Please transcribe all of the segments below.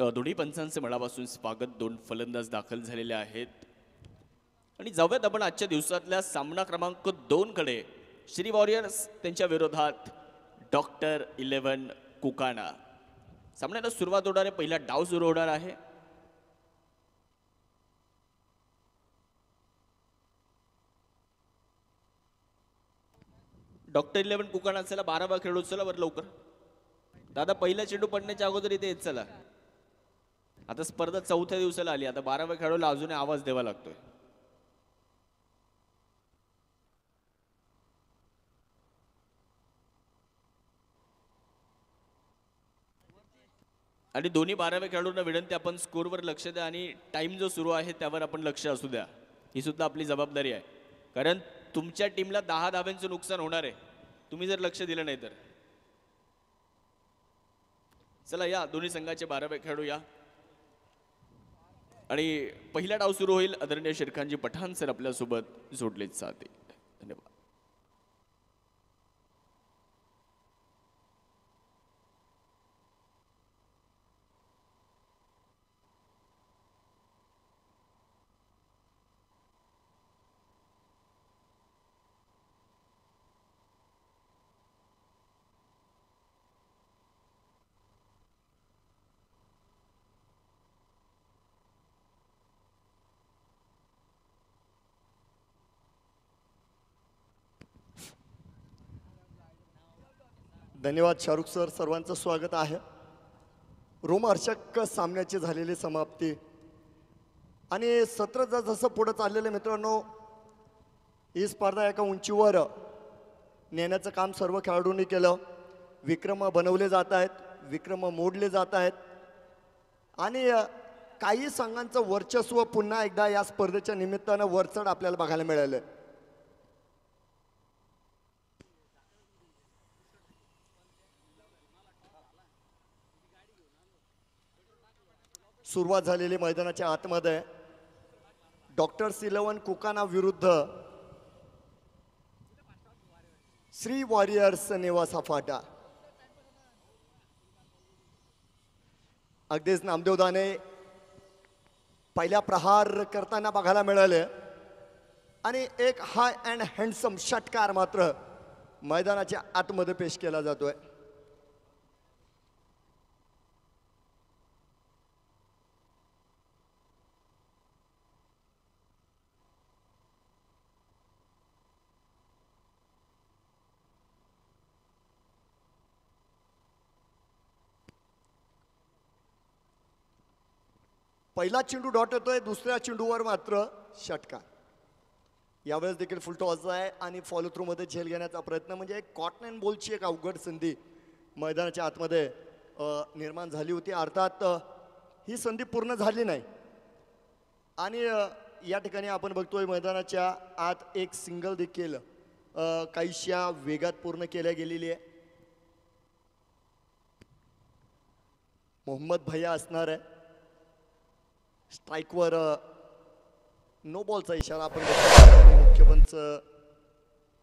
दोन्ही पंचांचे मनापासून स्वागत दोन फलंदाज दाखल झालेले आहेत. आणि जाऊयात आपण आजच्या दिवसातल्या सामना क्रमांक दोनकडे. श्री वॉरियर्स त्यांच्या विरोधात डॉक्टर इलेव्हन कुकाणा सामन्याला सुरुवात होणार आहे पहिला डाव सुरू होणार आहे. डॉक्टर इलेव्हन कुकाणा चला बारावा खेळू चला बरं लवकर. दादा पहिला चेंडू पडण्याच्या अगोदर इथे येत चला. आता स्पर्धा चौथ्या दिवसाला आली. आता बाराव्या खेळाडूला अजूनही आवाज द्यावा लागतोय. आणि दोन्ही बाराव्या खेळाडूंना विनंती आपण स्कोरवर लक्ष द्या आणि टाइम जो सुरू आहे त्यावर आपण लक्ष असू द्या. ही सुद्धा आपली जबाबदारी आहे. कारण तुमच्या टीमला दहा धाव्यांचं नुकसान होणार आहे. तुम्ही जर लक्ष दिलं नाही तर. चला या दोन्ही संघाचे बारावे खेळाडू या. आणि पहिला डाव सुरू होईल आदरणीय शेरखानजी पठाण सर आपल्यासोबत जोडलेच जाते धन्यवाद. धन्यवाद शाहरुख सर सर्वांचं स्वागत आहे. रोमहर्षक सामन्याची झालेली समाप्ती. आणि सत्र ज- जसं पुढं चाललेलं मित्रांनो ही स्पर्धा एका उंचीवर नेण्याचं काम सर्व खेळाडूंनी केलं. विक्रम बनवले जात आहेत विक्रम मोडले जात आहेत. आणि काही संघांचं वर्चस्व पुन्हा एकदा या स्पर्धेच्या निमित्तानं वरचढ आपल्याला बघायला मिळालं सुरुवात झालेली मैदानाच्या आतमध्ये डॉक्टर सिलवन कुकाना विरुद्ध श्री वॉरियर्स निवासा फाटा. अगदीच नामदेव दाने पहिल्या प्रहार करताना बघायला मिळाले. आणि एक हाय अँड हँडसम षटकार मात्र मैदानाच्या आतमध्ये पेश केला जातोय. पहिला चेंडू डॉट येतोय दुसऱ्या चेंडूवर मात्र षटकार. यावेळेस देखील फुल टॉस आहे आणि फॉलो थ्रूमध्ये झेल घेण्याचा प्रयत्न म्हणजे एक कॉटन अँड बॉलची एक अवघड संधी मैदानाच्या आतमध्ये निर्माण झाली होती. अर्थात ही संधी पूर्ण झाली नाही. आणि या ठिकाणी आपण बघतोय मैदानाच्या आत एक सिंगल देखील काहीशा वेगात पूर्ण केल्या गेलेली आहे. मोहम्मद भैया असणार आहे. स्ट्राईकवर नो बॉलचा इशारा आपण बघतो.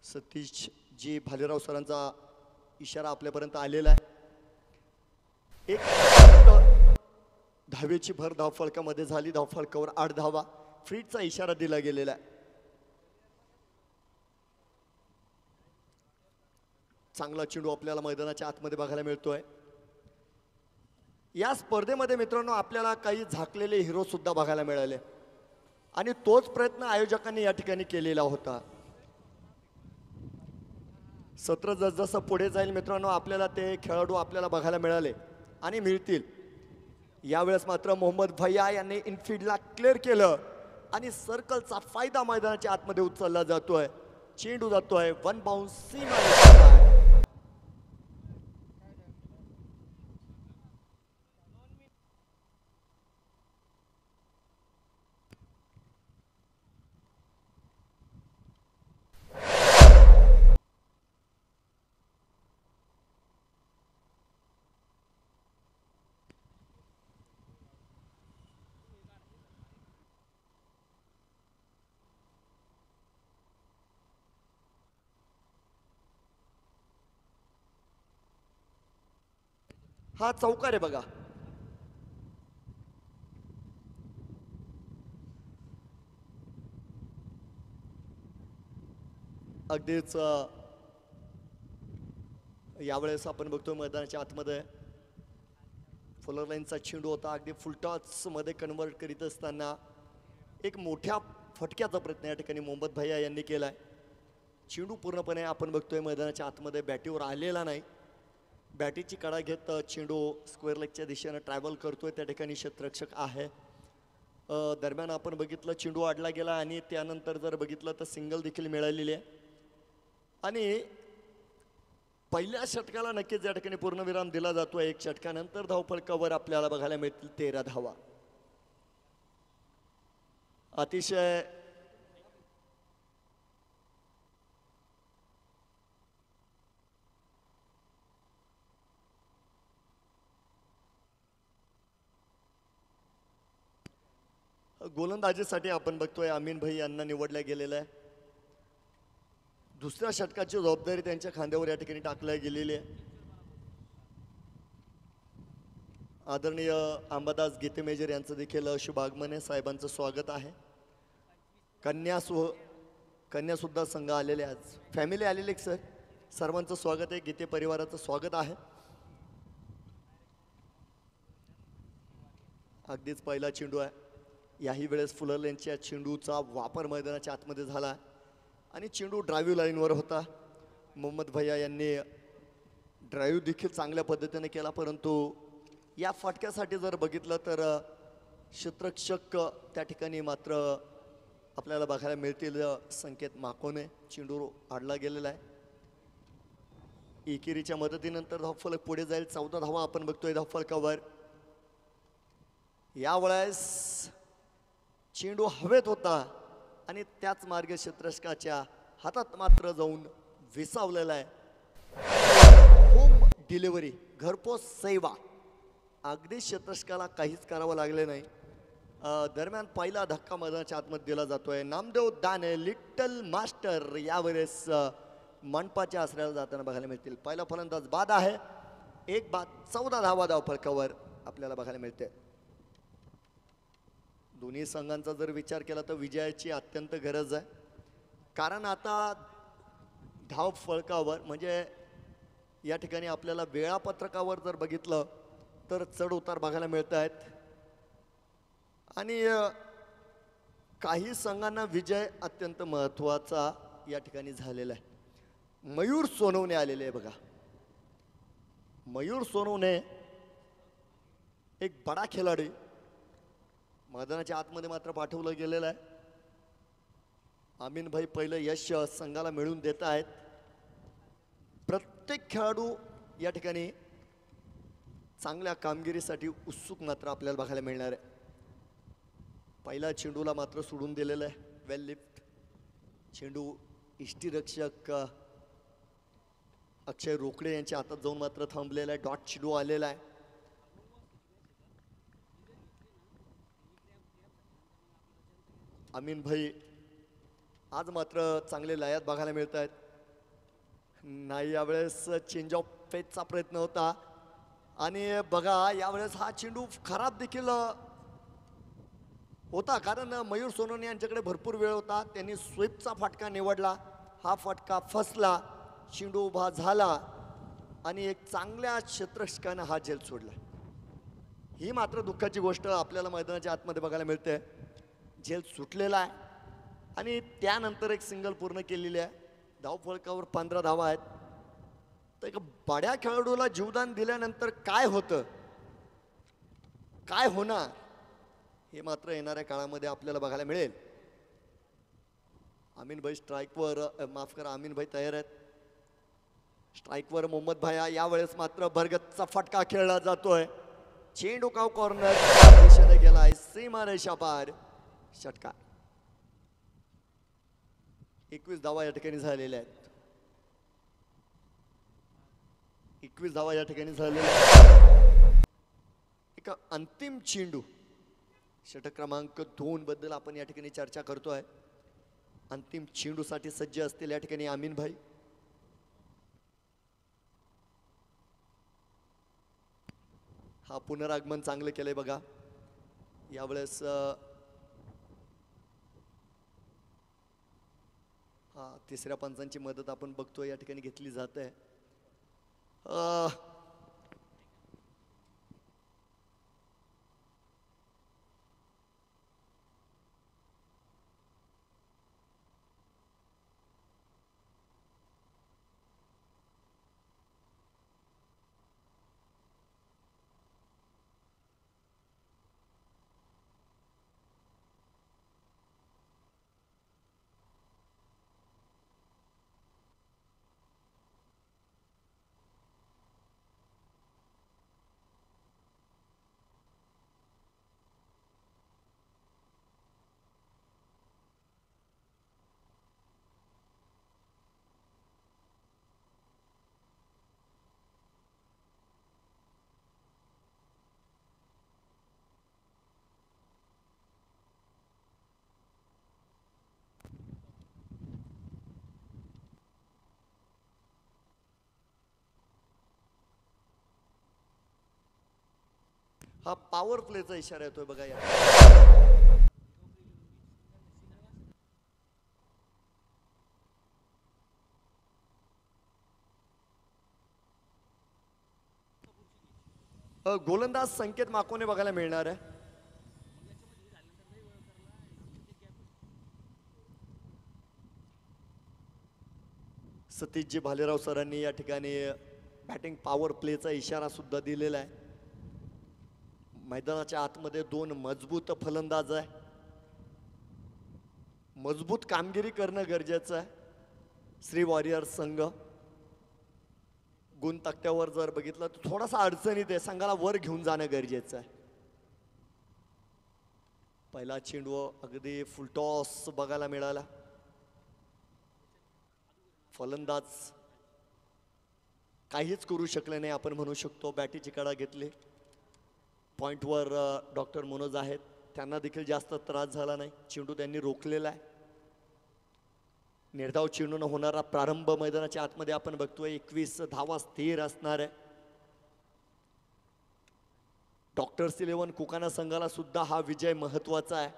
सतीश जी भालेराव सरांचा इशारा आपल्यापर्यंत आलेला आहे. एक धावेची भर धावफळकामध्ये झाली. धावफळकावर आठ धावा. फ्रीडचा इशारा दिला गेलेला आहे. चांगला चेंडू आपल्याला मैदानाच्या आतमध्ये बघायला मिळतोय. या स्पर्धेमध्ये मित्रांनो आपल्याला काही झाकलेले हिरोसुद्धा बघायला मिळाले. आणि तोच प्रयत्न आयोजकांनी या ठिकाणी केलेला होता. सत्र जसजसं पुढे जाईल मित्रांनो आपल्याला ते खेळाडू आपल्याला बघायला मिळाले आणि मिळतील. यावेळेस मात्र मोहम्मद भैया यांनी इनफिल्डला क्लिअर केलं आणि सर्कलचा फायदा मैदानाच्या आतमध्ये उचलला जातोय. चेंडू जातोय. वन बाउन्स सीमा हा चौकार आहे बघा. अगदीच यावेळेस आपण बघतो मैदानाच्या आतमध्ये. फुलर लाईनचा चेंडू होता अगदी फुलटॉचमध्ये कन्वर्ट करीत असताना एक मोठ्या फटक्याचा प्रयत्न या ठिकाणी मोहम्मद भैया यांनी केला आहे चेंडू पूर्णपणे आपण बघतोय मैदानाच्या आतमध्ये बॅटीवर आलेला नाही. बॅटीची कडा घेत चेंडू स्क्वेअर लेगच्या दिशेनं ट्रॅव्हल करतोय त्या ठिकाणी क्षेत्ररक्षक आहे. दरम्यान आपण बघितलं चेंडू आडला गेला आणि त्यानंतर जर बघितलं तर सिंगल देखील मिळालेली आहे. आणि पहिल्या षटकाला नक्कीच या ठिकाणी पूर्णविराम दिला जातोय. एक षटकानंतर धावफलकावर आपल्याला बघायला मिळतील तेरा धावा. अतिशय गोलंदाजीसाठी आपण बघतोय अमीन भाई यांना निवडल्या गेलेलं आहे. दुसऱ्या षटकाची जबाबदारी त्यांच्या खांद्यावर या ठिकाणी टाकल्या गेलेली आहे. आदरणीय अंबादास गीते मेजर यांचं देखील शुभ आगमन आहे. साहेबांचं स्वागत आहे. कन्या सु कन्यासुद्धा संघ आलेले आज फॅमिली आलेले सर सर्वांचं स्वागत आहे. गीते परिवाराचं स्वागत आहे. अगदीच पहिला चेंडू आहे. याही वेळेस फुलर यांच्या चेंडूचा वापर मैदानाच्या आतमध्ये झाला आणि चेंडू ड्रायव्ह लाईनवर होता. मोहम्मद भैया यांनी ड्राईव्ह देखील चांगल्या पद्धतीने केला परंतु या फटक्यासाठी जर बघितलं तर क्षेत्रक्षक त्या ठिकाणी मात्र आपल्याला बघायला मिळतील संकेत माकोने. चेंडू आडला गेलेला आहे. एकेरीच्या मदतीनंतर धावफलक पुढे जाईल. चौदा धावा आपण बघतोय धावफलकावर यावेळेस चेंडू हवेत होता आणि त्याच मार्गे क्षेत्रष्काच्या हातात मात्र जाऊन विसावलेला आहे. होम डिलिव्हरी घरपोच सेवा. अगदी क्षेत्रष्काला काहीच करावं लागले नाही. दरम्यान पहिला धक्का मैदानाच्या आतमध्ये दिला जातोय. नामदेव दाने लिटल मास्टर यावेळेस मंडपाच्या आसऱ्याला जाताना बघायला मिळतील. पहिला फलंदाज बाद आहे. एक बाद चौदा धावा धाव फलकावर आपल्याला बघायला मिळते. दोन्ही संघांचा जर विचार केला तर विजयाची अत्यंत गरज आहे. कारण आता धाव फळकावर म्हणजे या ठिकाणी आपल्याला वेळापत्रकावर जर बघितलं तर चढ उतार बघायला मिळत आहेत. आणि काही संघांना विजय अत्यंत महत्त्वाचा या ठिकाणी झालेला आहे. मयूर सोनवणे आलेले आहे बघा. मयूर सोनवणे एक बडा खेळाडू मैदानाच्या आतमध्ये मात्र पाठवलं गेलेलं आहे. अमीन भाई पहिलं यश संघाला मिळवून देत आहेत. प्रत्येक खेळाडू या ठिकाणी चांगल्या कामगिरीसाठी उत्सुक मात्र आपल्याला बघायला मिळणार आहे. पहिला चेंडूला मात्र सोडून दिलेलं आहे. वेल लिफ्ट चेंडू इष्टीरक्षक अक्षय रोकडे यांच्या हातात जाऊन मात्र थांबलेला आहे. डॉट चेंडू आलेला आहे. अमीन भाई आज मात्र चांगले लयात बघायला मिळत आहेत नाही यावेळेस चेंज ऑफ फेजचा प्रयत्न होता. आणि बघा यावेळेस हा चेंडू खराब देखील होता. कारण मयूर सोनोने यांच्याकडे भरपूर वेळ होता. त्यांनी स्वीपचा फटका निवडला. हा फटका फसला. चेंडू उभा झाला. आणि एक चांगल्या क्षेत्रक्षकानं हा झेल सोडला. ही मात्र दुःखाची गोष्ट आपल्याला मैदानाच्या आतमध्ये बघायला मिळते. झेल सुटलेला आहे. आणि त्यानंतर एक सिंगल पूर्ण केलेली आहे. धावफळकावर पंधरा धावा आहेत. तर एका बड्या खेळाडूला जीवदान दिल्यानंतर काय होतं? काय होणार? हे मात्र येणाऱ्या काळामध्ये आपल्याला बघायला मिळेल. अमीन भाई स्ट्राईकवर माफ करा अमीन भाई तयार आहेत. स्ट्राईकवर मोहम्मद भाया यावेळेस मात्र भरगतचा फटका खेळला जातोय. चेंडू काव कॉर्नर गेला आहे सीमा रेषा पार. षटकार. एकवीस धावा या ठिकाणी झालेल्या आहेत. एकवीस धावा या ठिकाणी झालेल्या आहेत. एका अंतिम चेंडू षटक क्रमांक दोन बद्दल आपण या ठिकाणी चर्चा करतो आहे अंतिम चेंडूसाठी सज्ज असतील या ठिकाणी आमीन भाई. हा पुनरागमन चांगलं केलंय बघा. यावेळेस हां तिसऱ्या पंचांची मदत आपण बघतोय या ठिकाणी घेतली जात आहे. हा पॉवर प्लेचा इशारा येतोय बघा या. गोलंदाज संकेत माकोने बघायला मिळणार आहे. सतीशजी भालेराव सरांनी या ठिकाणी बॅटिंग पॉवर प्लेचा इशारा सुद्धा दिलेला आहे. मैदानाच्या आतमध्ये दोन मजबूत फलंदाज आहे. मजबूत कामगिरी करणं गरजेचं आहे. श्री वॉरियर संघ. गुण तक्त्यावर जर बघितलं तर थोडासा अडचणीत आहे. संघाला वर घेऊन जाणं गरजेचं आहे. पहिला चेंडू अगदी फुलटॉस बघायला मिळाला. फलंदाज काहीच करू शकले नाही आपण म्हणू शकतो. बॅटीची कडा घेतली. पॉईंटवर डॉक्टर मनोज आहेत. त्यांना देखील जास्त त्रास झाला नाही. चेंडू त्यांनी रोखलेला आहे. निर्धाव चेंडून होणारा प्रारंभ मैदानाच्या आतमध्ये आपण बघतोय. एकवीस धावा स्थिर असणार आहे. डॉक्टर्स इलेव्हन कुकाना संघाला सुद्धा हा विजय महत्त्वाचा आहे.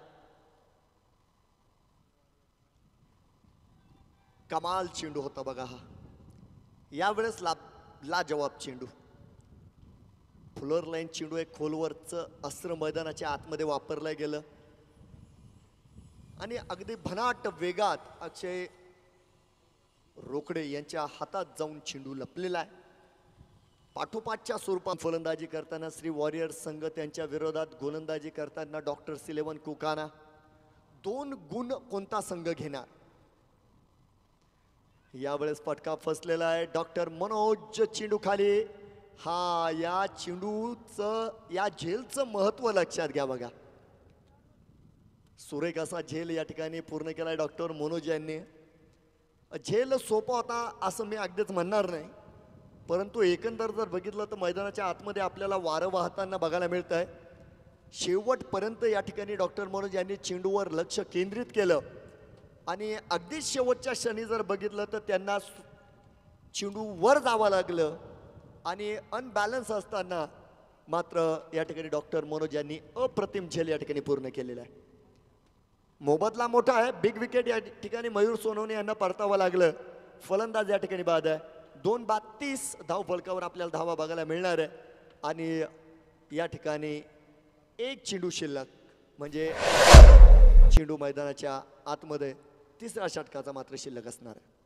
कमाल चेंडू होता बघा हा. यावेळेस ला लाजवाब चेंडू. फुलर लाईन चेंडू एक खोलवरचं अस्त्र मैदानाच्या आतमध्ये वापरलं गेलं. आणि अगदी भनाट वेगात अक्षय रोकडे यांच्या हातात जाऊन चेंडू लपलेला आहे. पाठोपाठच्या स्वरूपात फलंदाजी करताना श्री वॉरियर संघ त्यांच्या विरोधात गोलंदाजी करताना डॉक्टर सिलेवन कुकाना दोन गुण कोणता संघ घेणार? यावेळेस फटका फसलेला आहे डॉक्टर मनोज चेंडू खाली. हा या चेंडूचं या झेलचं महत्त्व लक्षात घ्या बघा. सुरेख असा झेल या ठिकाणी पूर्ण केलाय डॉक्टर मनोज यांनी. झेल सोपा होता असं मी अगदीच म्हणणार नाही. परंतु एकंदर जर बघितलं तर मैदानाच्या आतमध्ये आपल्याला वारं वाहताना बघायला मिळत आहे शेवटपर्यंत या ठिकाणी डॉक्टर मनोज यांनी चेंडूवर लक्ष केंद्रित केलं. आणि अगदी शेवटच्या क्षणी जर बघितलं तर त्यांना सु- चेंडू वर जावं लागलं. आणि अनबॅलन्स असताना मात्र या ठिकाणी डॉक्टर मनोज यांनी अप्रतिम झेल या ठिकाणी पूर्ण केलेला आहे. मोबदला मोठा आहे. बिग विकेट या ठिकाणी मयूर सोनवणे यांना परतावं लागलं. फलंदाज या ठिकाणी बाद आहे. दोन बाद तीस धाव फलकावर आपल्याला धावा बघायला मिळणार आहे. आणि या ठिकाणी एक चेंडू शिल्लक म्हणजे चेंडू मैदानाच्या आतमध्ये तिसऱ्या षटकाचा मात्र शिल्लक असणार आहे.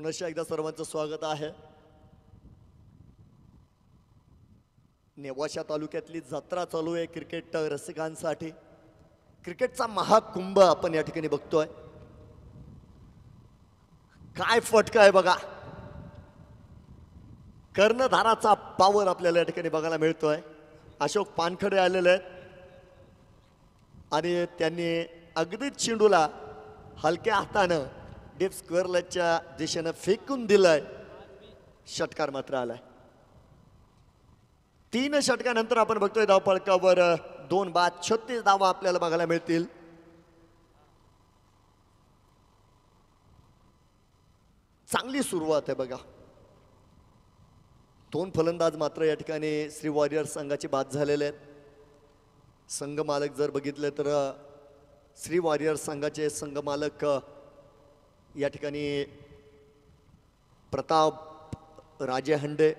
पुनश्च एकदा सर्वांचं स्वागत आहे. नेवाशा तालुक्यातली जत्रा चालू आहे क्रिकेट रसिकांसाठी. क्रिकेटचा महाकुंभ आपण या ठिकाणी बघतोय. काय फटका आहे बघा. कर्णधाराचा पावर आपल्याला या ठिकाणी बघायला मिळतोय. अशोक पानखडे आलेले आहेत. आणि त्यांनी अगदीच चेंडूला हलक्या हातानं डीप स्क्वेअरच्या दिशेनं फेकून दिलंय. षटकार मात्र आलाय. तीन षटकानंतर आपण बघतोय धावपळकावर दोन बाद छत्तीस धावा आपल्याला बघायला मिळतील. चांगली सुरुवात आहे बघा. दोन फलंदाज मात्र या ठिकाणी श्री वॉरियर संघाचे बाद झालेले आहेत. संघ मालक जर बघितले तर श्री वॉरियर संघाचे संघ मालक या ठिकाणी प्रताप राजे हंडे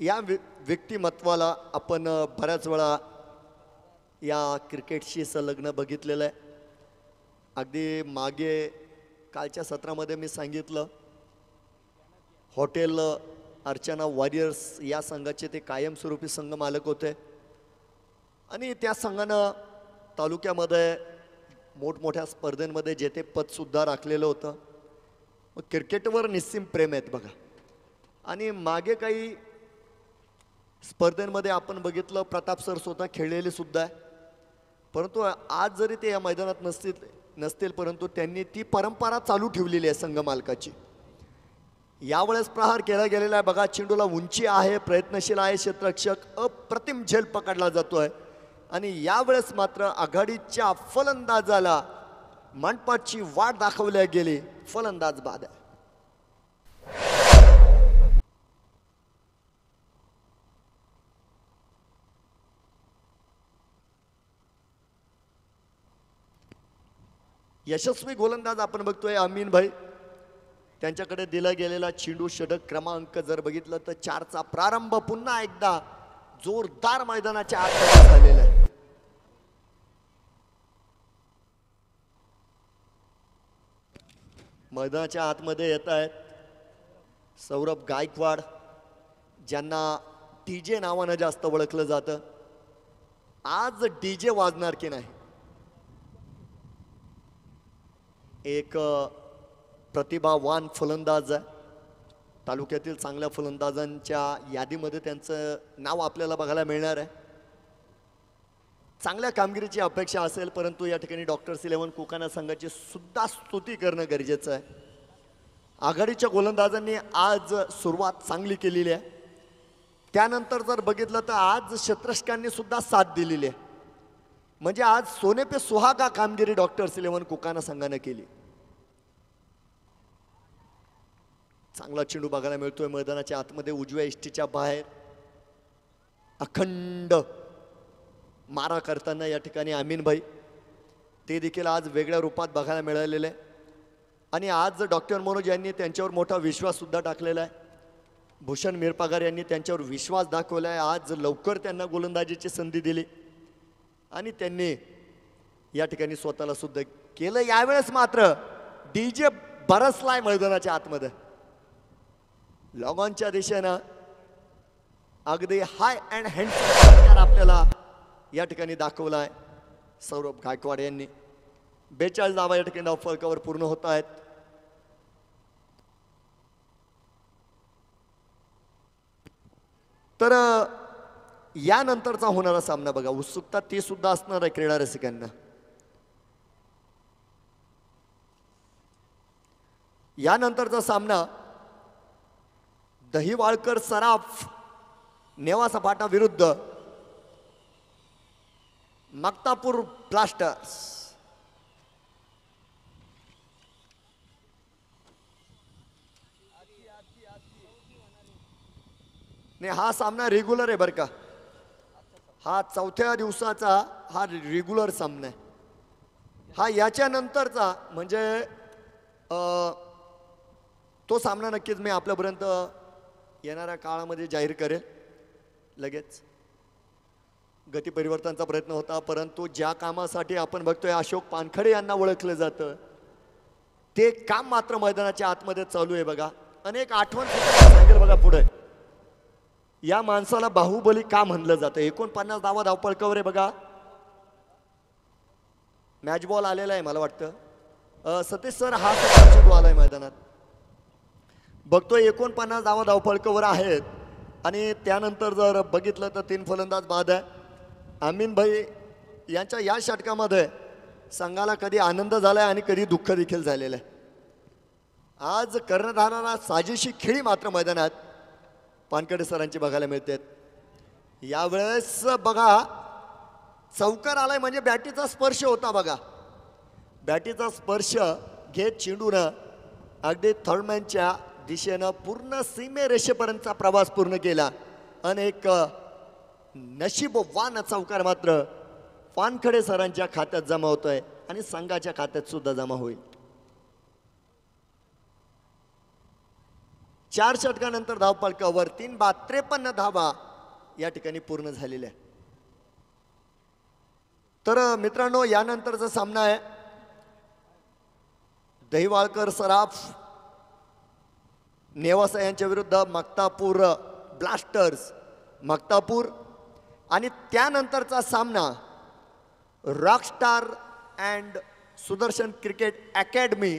या व्य- व्यक्तिमत्वाला आपण बऱ्याच वेळा या क्रिकेटशी संलग्न बघितलेलं आहे. अगदी मागे कालच्या सत्रामध्ये मी सांगितलं हॉटेल अर्चना वॉरियर्स या संघाचे ते कायमस्वरूपी संघ मालक होते. आणि त्या संघानं तालुक्यामध्ये मोठमोठ्या स्पर्धेमध्ये ते पदसुद्धा राखलेलं होतं. मग क्रिकेटवर निस्सीम प्रेम आहेत बघा. आणि मागे काही स्पर्धेमध्ये आपण बघितलं प्रताप सर स्वतः खेळलेले सुद्धा आहे. परंतु आज जरी ते या मैदानात नसतील नसतील परंतु त्यांनी ती परंपरा चालू ठेवलेली आहे संघ मालकाची. यावेळेस प्रहार केला गेलेला आहे. बघा चेंडूला उंची आहे प्रयत्नशील आहे क्षेत्ररक्षक अप्रतिम झेल पकडला जातो आहे आणि यावेळेस मात्र आघाडीच्या फलंदाजाला मंडपाची वाट दाखवल्या गेली. फलंदाज बाद. आहे यशस्वी गोलंदाज आपण बघतोय अमीन भाई. त्यांच्याकडे दिला गेलेला चेंडू षटक क्रमांक जर बघितलं तर चारचा प्रारंभ पुन्हा एकदा जोरदार मैदानाच्या आत झालेला आहे. मैदानाच्या आतमध्ये येत आहेत. सौरभ गायकवाड ज्यांना डीजे नावानं जास्त ओळखलं जातं. आज डी जे वाजणार की नाही? एक प्रतिभावान फलंदाज आहे. तालुक्यातील चांगल्या फलंदाजांच्या यादीमध्ये त्यांचं नाव आपल्याला बघायला मिळणार आहे. चांगल्या कामगिरीची अपेक्षा असेल परंतु या ठिकाणी डॉक्टर्स इलेव्हन कोकाना संघाची सुद्धा स्तुती करणं गरजेचं आहे. आघाडीच्या गोलंदाजांनी आज सुरुवात चांगली केलेली आहे. त्यानंतर जर बघितलं तर आज शतरष्कांनी सुद्धा साथ दिलेली आहे. म्हणजे आज सोने पे सुहागा कामगिरी डॉक्टर्स इलेव्हन कुकाना संघानं केली. चांगला चेंडू बघायला मिळतोय मैदानाच्या आतमध्ये उजव्या इष्टीच्या बाहेर. अखंड मारा करताना या ठिकाणी अमीन भाई ते देखील आज वेगळ्या रूपात बघायला मिळालेले. आहे आणि आज डॉक्टर मनोज यांनी त्यांच्यावर मोठा विश्वाससुद्धा टाकलेला आहे. भूषण मिरपागार यांनी त्यांच्यावर विश्वास दाखवला आहे. आज लवकर त्यांना गोलंदाजीची संधी दिली. आणि त्यांनी या ठिकाणी स्वतःला सुद्धा केलं. यावेळेस मात्र डी जे बरसलाय मैदानाच्या आतमध्ये. लॉगॉनच्या दिशेनं अगदी हाय अँड हँड आपल्याला या ठिकाणी दाखवला आहे सौरभ गायकवाड यांनी. बेचाळीस धावा या ठिकाणी धावफलकावर पूर्ण होत आहेत. तर यानंतरचा होणारा सामना बघा. उत्सुकता ती सुद्धा असणार आहे क्रीडा रसिकांना. यानंतरचा सामना दहिवाळकर सराफ नेवा सपाटा विरुद्ध मक्तापूर ब्लास्टर्स नाही हा सामना रेग्युलर आहे बरं का. हा चौथ्या दिवसाचा हा रेग्युलर सामना आहे. हा याच्यानंतरचा म्हणजे तो सामना नक्कीच मी आपल्यापर्यंत येणाऱ्या काळामध्ये जाहीर करेल. लगेच. गतिपरिवर्तनाचा प्रयत्न होता परंतु ज्या कामासाठी आपण बघतोय अशोक पानखडे यांना ओळखलं जातं ते काम मात्र मैदानाच्या आतमध्ये चालू आहे बघा. अनेक आठवण सांगेल बघा पुढे. या माणसाला बाहुबली का म्हणलं जातं? एकोणपन्नास धावा धावपळकवर आहे बघा. मॅच बॉल आलेला आहे मला वाटतं. सतीश सर हा चेंडू आला आहे मैदानात. बघतोय एकोणपन्नास धावा धावपळकवर आहेत. आणि त्यानंतर जर बघितलं तर तीन फलंदाज बाद आहे. अमीनभाई यांच्या या षटकामध्ये संघाला कधी आनंद झाला आहे आणि कधी दुःख देखील झालेलं आहे. आज करण्यात साजेशी खेळी मात्र मैदानात पानकडे सरांची बघायला मिळते. यावेळेस बघा चौकार आलाय म्हणजे बॅटीचा स्पर्श होता बघा. बॅटीचा स्पर्श घेत चेंडूनं अगदी थर्डमॅनच्या दिशेनं पूर्ण सीमेरेषेपर्यंतचा प्रवास पूर्ण केला. अनेक नशीब नशीबवान चौकार मात्र पानखडे सरांच्या खात्यात जमा होतोय आणि संघाच्या खात्यात सुद्धा जमा होईल. चार षटकानंतर धावपालकावर तीन बा त्रेपन्न धावा या ठिकाणी पूर्ण झालेल्या आहे तर मित्रांनो यानंतरचा सामना आहे. दहिवाळकर सराफ नेवासा यांच्या विरुद्ध मक्तापूर ब्लास्टर्स. मक्तापूर आणि त्यानंतरचा सामना rockstar and Sudarshan cricket academy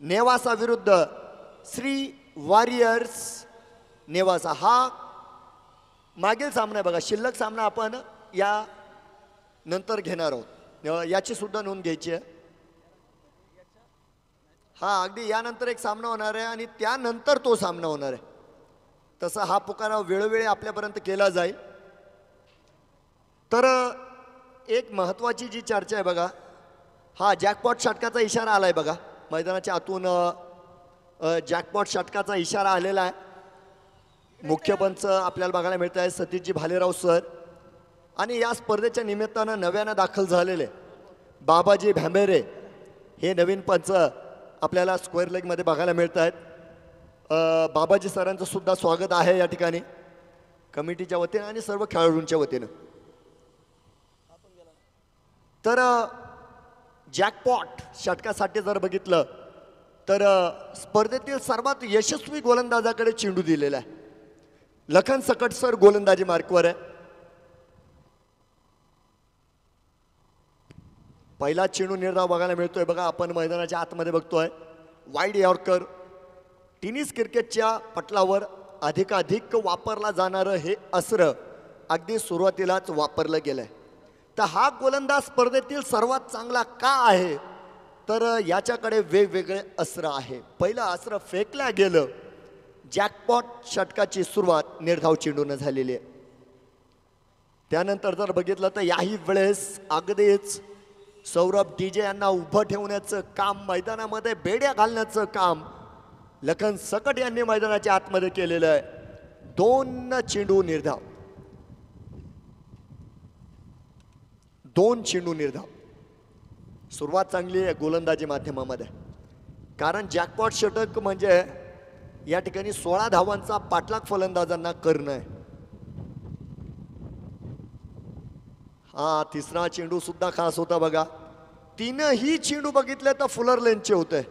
Nevasa विरुद्ध श्री वॉरियर्स नेवासा. हा मागील सामना आहे बघा शिल्लक सामना आपण या नंतर घेणार आहोत. याची सुद्धा नोंद घ्यायची आहे. हा अगदी यानंतर एक सामना होणार आहे आणि त्यानंतर तो सामना होणार आहे. तसा हा पुकारा वेळोवेळी आपल्यापर्यंत केला जाईल. तर एक महत्त्वाची जी चर्चा आहे बघा हा जॅकपॉट षटकाचा इशारा आला आहे बघा. मैदानाच्या आतून जॅकपॉट षटकाचा इशारा आलेला आहे. मुख्य पंच आपल्याला बघायला मिळत आहे सतीशजी भालेराव सर. आणि या स्पर्धेच्या निमित्तानं नव्यानं दाखल झालेले बाबाजी भॅमेरे हे नवीन पंच आपल्याला स्क्वेअर लेगमध्ये बघायला मिळत आहेत. बाबाजी सरांचं सुद्धा स्वागत आहे या ठिकाणी. कमिटीच्या वतीनं आणि सर्व खेळाडूंच्या वतीनं. तर जॅकपॉट षटकासाठी जर बघितलं तर स्पर्धेतील सर्वात यशस्वी गोलंदाजाकडे चेंडू दिलेला आहे. लखन सकट सर गोलंदाजी मार्कवर आहे. पहिला चेंडू निर्धाव बघायला मिळतोय बघा आपण मैदानाच्या आतमध्ये बघतोय. वाईड यॉर्कर टेनिस क्रिकेटच्या पटलावर अधिकाधिक वापरला जाणारं हे अस्त्र अगदी सुरुवातीलाच वापरलं गेलंय. तर हा गोलंदाज स्पर्धेतील सर्वात चांगला का आहे? तर याच्याकडे वेगवेगळे अस्त्र आहे. पहिलं अस्त्र फेकल्या गेलं. जॅकपॉट षटकाची सुरुवात निर्धाव चेंडून झालेली आहे. त्यानंतर जर बघितलं तर याही वेळेस अगदीच सौरभ डीजे यांना उभं ठेवण्याचं काम मैदानामध्ये बेड्या घालण्याचं काम लखन सकट यांनी मैदानाच्या आतमध्ये केलेलं आहे. दोन चेंडू निर्धाव. दोन चेंडू निर्धाव. सुरुवात चांगली आहे गोलंदाजी माध्यमामध्ये. कारण जॅकपॉट षटक म्हणजे या ठिकाणी सोळा धावांचा पाठलाग फलंदाजांना करणं आहे. हा तिसरा चेंडू सुद्धा खास होता बघा. तीनही चेंडू बघितले तर फुलर लेनचे होते.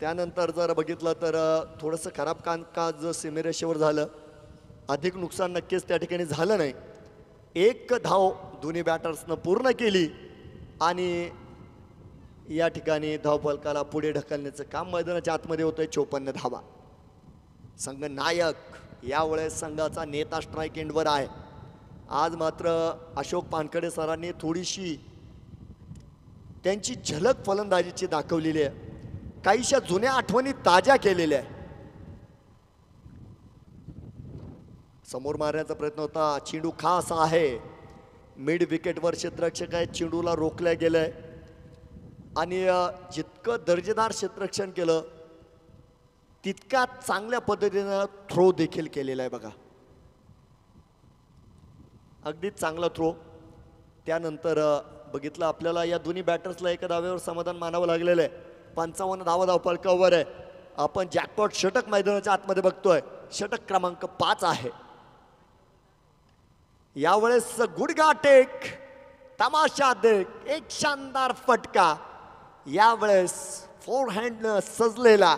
त्यानंतर जर बघितलं तर थोडंसं खराब कामकाज सीमेरेषेवर झालं. अधिक नुकसान नक्कीच त्या ठिकाणी झालं नाही. एक धाव दोन्ही बॅटर्सनं पूर्ण केली आणि या ठिकाणी धावफलकाला पुढे ढकलण्याचं काम मैदानाच्या आतमध्ये होतंय. चोपन्न धावा. संघ नायक यावेळेस संघाचा नेता स्ट्राईक एंडवर आहे. आज मात्र अशोक पानकडे सरांनी थोडीशी त्यांची झलक फलंदाजीची दाखवलेली आहे. काहीशा जुन्या आठवणी ताज्या केलेल्या आहे समोर मारण्याचा प्रयत्न होता. चेंडू खास आहे. मिड विकेटवर क्षेत्ररक्षक आहे चेंडूला रोखल्या गेलंय. आणि जितकं दर्जेदार क्षेत्ररक्षण केलं तितका चांगल्या पद्धतीनं थ्रो देखील केलेला आहे बघा. अगदी चांगला थ्रो त्यानंतर बघितलं आपल्याला या दोन्ही बॅटर्सला एका धाव्यावर समाधान मानावं लागलेलं आहे. पंचावन्न धावा धाव फलकावर आहे. आपण जॅकपॉट षटक मैदानाच्या आतमध्ये बघतोय. षटक क्रमांक पाच आहे. यावेळेस गुडगा टेक तमाशा देख एक शानदार फटका. यावेळेस फोर हँडनं सजलेला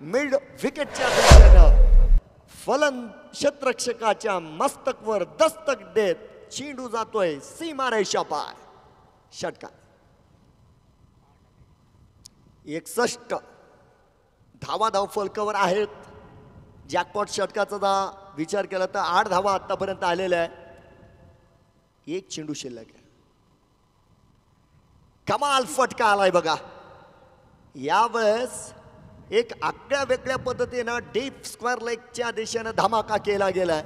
मिड विकेटच्या दिशेनं फलन क्षेत्रक्षकाच्या मस्तकवर दस्तक देत चेंडू जातोय सीमारेषा पार षटका एकसष्ट. धावा धाव फलकावर आहेत. जॅकपॉट षटकाचा जर विचार केला तर आठ धावा आतापर्यंत आलेल्या आहे एक चेंडू शिल्लक आहे. कमाल फटका आलाय बघा. यावेळेस एक आगळ्या वेगळ्या पद्धतीनं डीप स्क्वेअर लेगच्या दिशेनं धमाका केला गेलाय.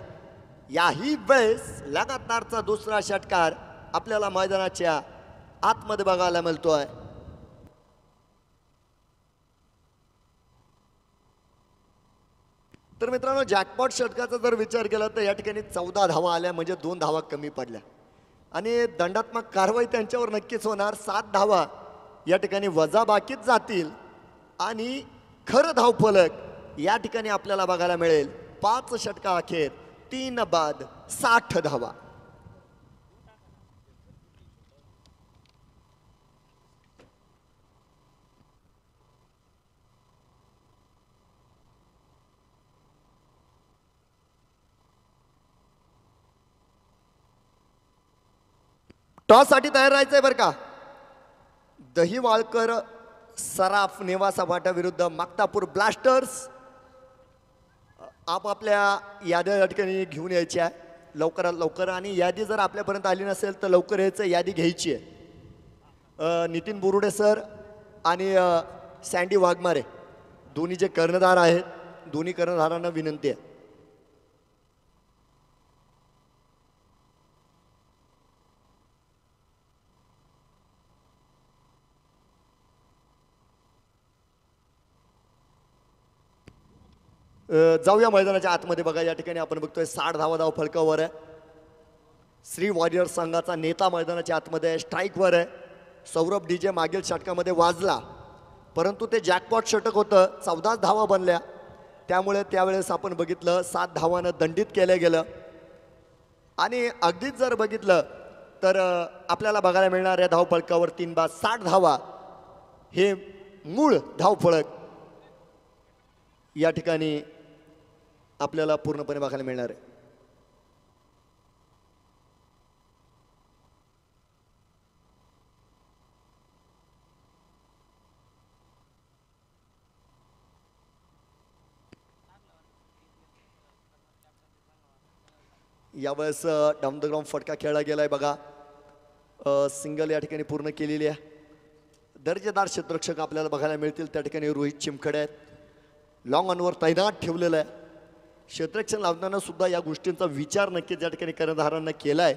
याही वेळेस लगातारचा दुसरा षटकार आपल्याला मैदानाच्या आतमध्ये बघायला मिळतोय. तर मित्रांनो जॅकपॉट षटकाचा जर विचार केला तर या ठिकाणी चौदा धावा आल्या म्हणजे दोन धावा कमी पडल्या. आणि दंडात्मक कारवाई त्यांच्यावर नक्कीच होणार. सात धावा या ठिकाणी वजाबाकीत जातील. आणि खरं धावफलक या ठिकाणी आपल्याला बघायला मिळेल. पाच षटका अखेर. तीन बाद साठ धावा. टॉससाठी तयार राहायचं आहे बरं का? दहीवाळकर सराफ नेवासा वाटा विरुद्ध मागतापूर ब्लास्टर्स आपापल्या याद्या या ठिकाणी घेऊन यायची आहे लवकरात लवकर आणि यादी जर आपल्यापर्यंत आली नसेल तर लवकर यायचं यादी घ्यायची आहे. नितीन बोरुडे सर आणि सँडी वाघमारे. दोन्ही जे कर्णधार आहेत दोन्ही कर्णधारांना विनंती आहे. जाऊया मैदानाच्या आतमध्ये बघा या ठिकाणी आपण बघतोय साठ धावा धाव फलकावर आहे. श्री वॉरियर संघाचा नेता मैदानाच्या आतमध्ये आहे स्ट्राईकवर आहे. सौरभ डीजे मागील षटकामध्ये वाजला. परंतु ते जॅकपॉट षटक होतं चौदाच धावा बनल्या. त्यामुळे त्यावेळेस आपण बघितलं सात धावानं दंडित केलं गेलं. आणि अगदीच जर बघितलं तर आपल्याला बघायला मिळणार या धावफळकावर तीन बाद साठ धावा. हे मूळ धावफळक. या ठिकाणी आपल्याला पूर्णपणे बघायला मिळणार आहे. यावेळेस डाऊन द ग्राउंड फटका खेळला गेलाय बघा. सिंगल या ठिकाणी पूर्ण केलेली आहे. दर्जेदार क्षेत्ररक्षक आपल्याला बघायला मिळतील. त्या ठिकाणी रोहित चिमखडे आहेत. लॉंग ऑनवर तैनात ठेवलेलं आहे. क्षेत्ररक्षण लावताना सुद्धा या गोष्टींचा विचार नक्कीच या ठिकाणी कर्णधारांना केला आहे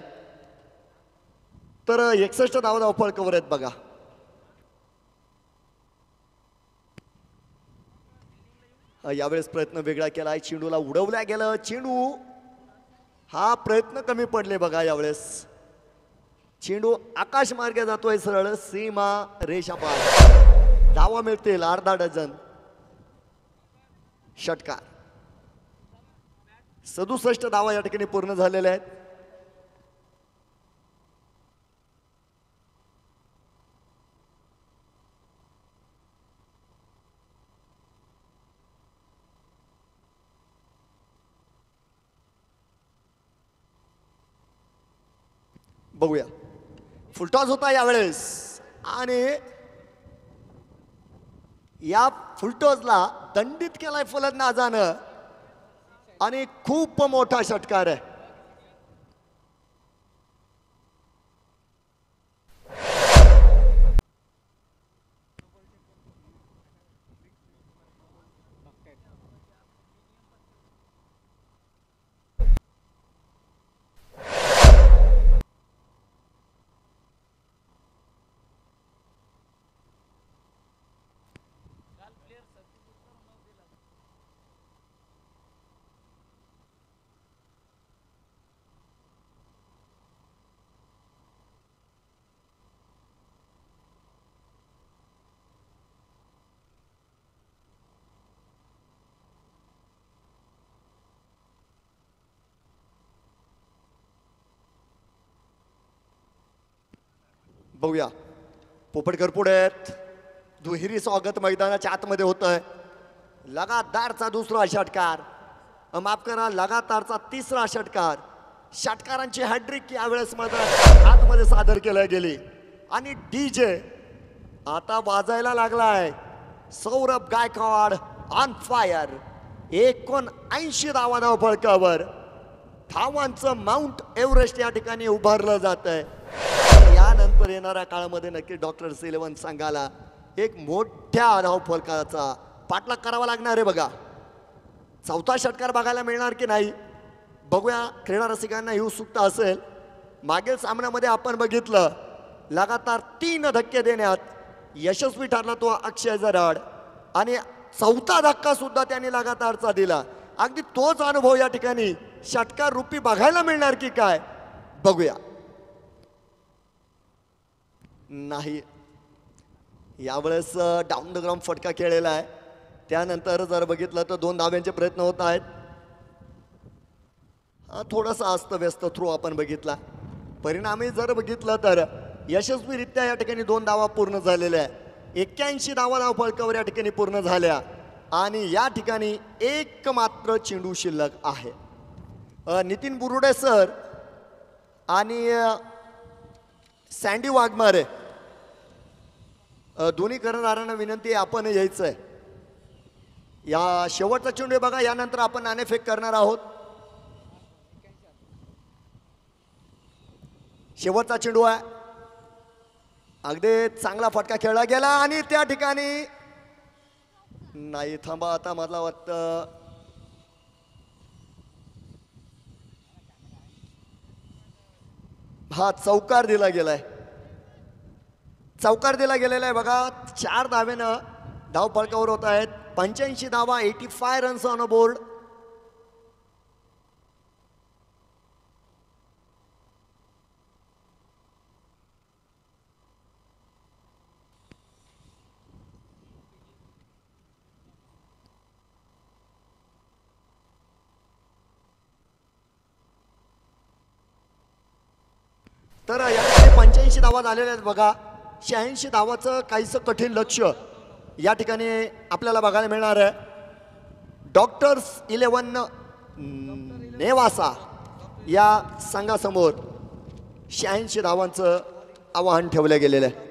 तर एकसष्ट नाव धाव कवर आहेत बघा. यावेळेस प्रयत्न वेगळा केला. आहे चेंडूला उडवल्या गेलं. चेंडू हा प्रयत्न कमी पडले बघा यावेळेस. चेंडू आकाश मार्गे जातोय सरळ. सीमा रेषा पार. धावा मिळतील अर्धा डझन. षटकार. सदुसष्ट धावा या ठिकाणी पूर्ण झालेल्या आहेत. बघूया. फुलटॉस होता यावेळेस. आणि या फुलटॉसला दंडित केलाय फलंदाजानं. आणि खूप मोठा षटकार आहे. बघूया. पोपटकर पुढे आहेत. दुहेरी स्वागत मैदानाच्या आतमध्ये होत आहे लगातारचा दुसरा षटकार. माफ करा लगातारचा तिसरा षटकार. षटकारांची हॅड्रिक यावेळेस मैदान आतमध्ये सादर केल्या गेली. आणि डी जे आता वाजायला लागलाय. सौरभ गायकवाड ऑन फायर एकोण ऐंशी धावा फळकावर धावांचं माउंट एव्हरेस्ट या ठिकाणी उभारलं जात आहे यानंतर येणाऱ्या काळामध्ये नक्की डॉक्टर सिलेवन सांगाला एक मोठ्या धावफलकाचा पाठलाग करावा लागणार आहे बघा. चौथा षटकार बघायला मिळणार की नाही? बघूया क्रीडा रसिकांना ही उत्सुकता असेल. मागील सामन्यामध्ये आपण बघितलं लगातार तीन धक्के देण्यात यशस्वी ठरला तो अक्षय जराड. आणि चौथा धक्का सुद्धा त्यांनी लगातारचा दिला. अगदी तोच अनुभव या ठिकाणी षटकार रूपी बघायला मिळणार की काय? बघूया. नाही. यावेळेस डाऊन द ग्राउंड फटका खेळलेला आहे. त्यानंतर जर बघितलं तर दोन धाव्यांचे प्रयत्न होत आहेत. हा थोडासा अस्तव्यस्त थ्रू आपण बघितला. परिणामी जर बघितलं तर यशस्वीरित्या या ठिकाणी दोन धावा पूर्ण झालेल्या आहे एक्क्याऐंशी धावा धाव फळकावर या ठिकाणी पूर्ण झाल्या. आणि या ठिकाणी एक मात्र चेंडू शिल्लक आहे. नितीन बुरुडे सर आणि सँडी वाघमारे दोन्ही करणाऱ्यांना विनंती आहे आपण यायचं आहे या शेवटचा चेंडू आहे बघा यानंतर आपण नाणेफेक करणार आहोत. शेवटचा चेंडू आहे. अगदी चांगला फटका खेळला गेला आणि त्या ठिकाणी नाही थांबा आता मला वाटतं हा चौकार दिला गेलाय. चौकार दिला गेलेला आहे बघा चार धावेनं धावफळकावर होत आहेत. पंच्याऐंशी धावा eighty five runs on a board तर यामध्ये पंच्याऐंशी धावा झालेल्या आहेत बघा. शहाऐंशी धावाचं काहीसं कठीण लक्ष या ठिकाणी आपल्याला बघायला मिळणार आहे. डॉक्टर्स इलेवन नेवासा या संघासमोर शहाऐंशी धावांचं आवाहन ठेवलं गेलेलं आहे.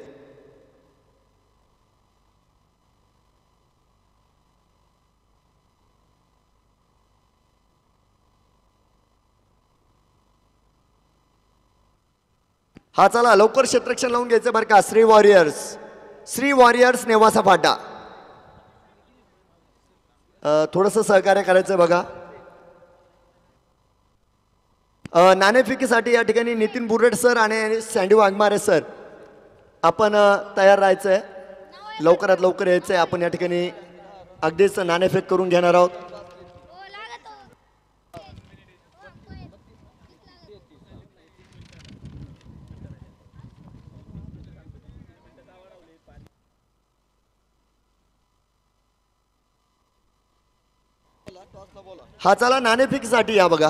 हा चला लवकर क्षेत्रक्षण लावून घ्यायचं बरं का. श्री वॉरियर्स. श्री वॉरियर्स नेवासा फाटा. थोडंसं सहकार्य करायचं बघा. नाणेफिकीसाठी या ठिकाणी नितीन बुर्रेट सर आणि सँडी वाघमारे सर आपण तयार राहायचं आहे लवकरात लवकर यायचं आहे आपण या ठिकाणी अगदीच नाणेफेक करून घेणार आहोत. हा चला नाणेफेकीसाठी या बघा.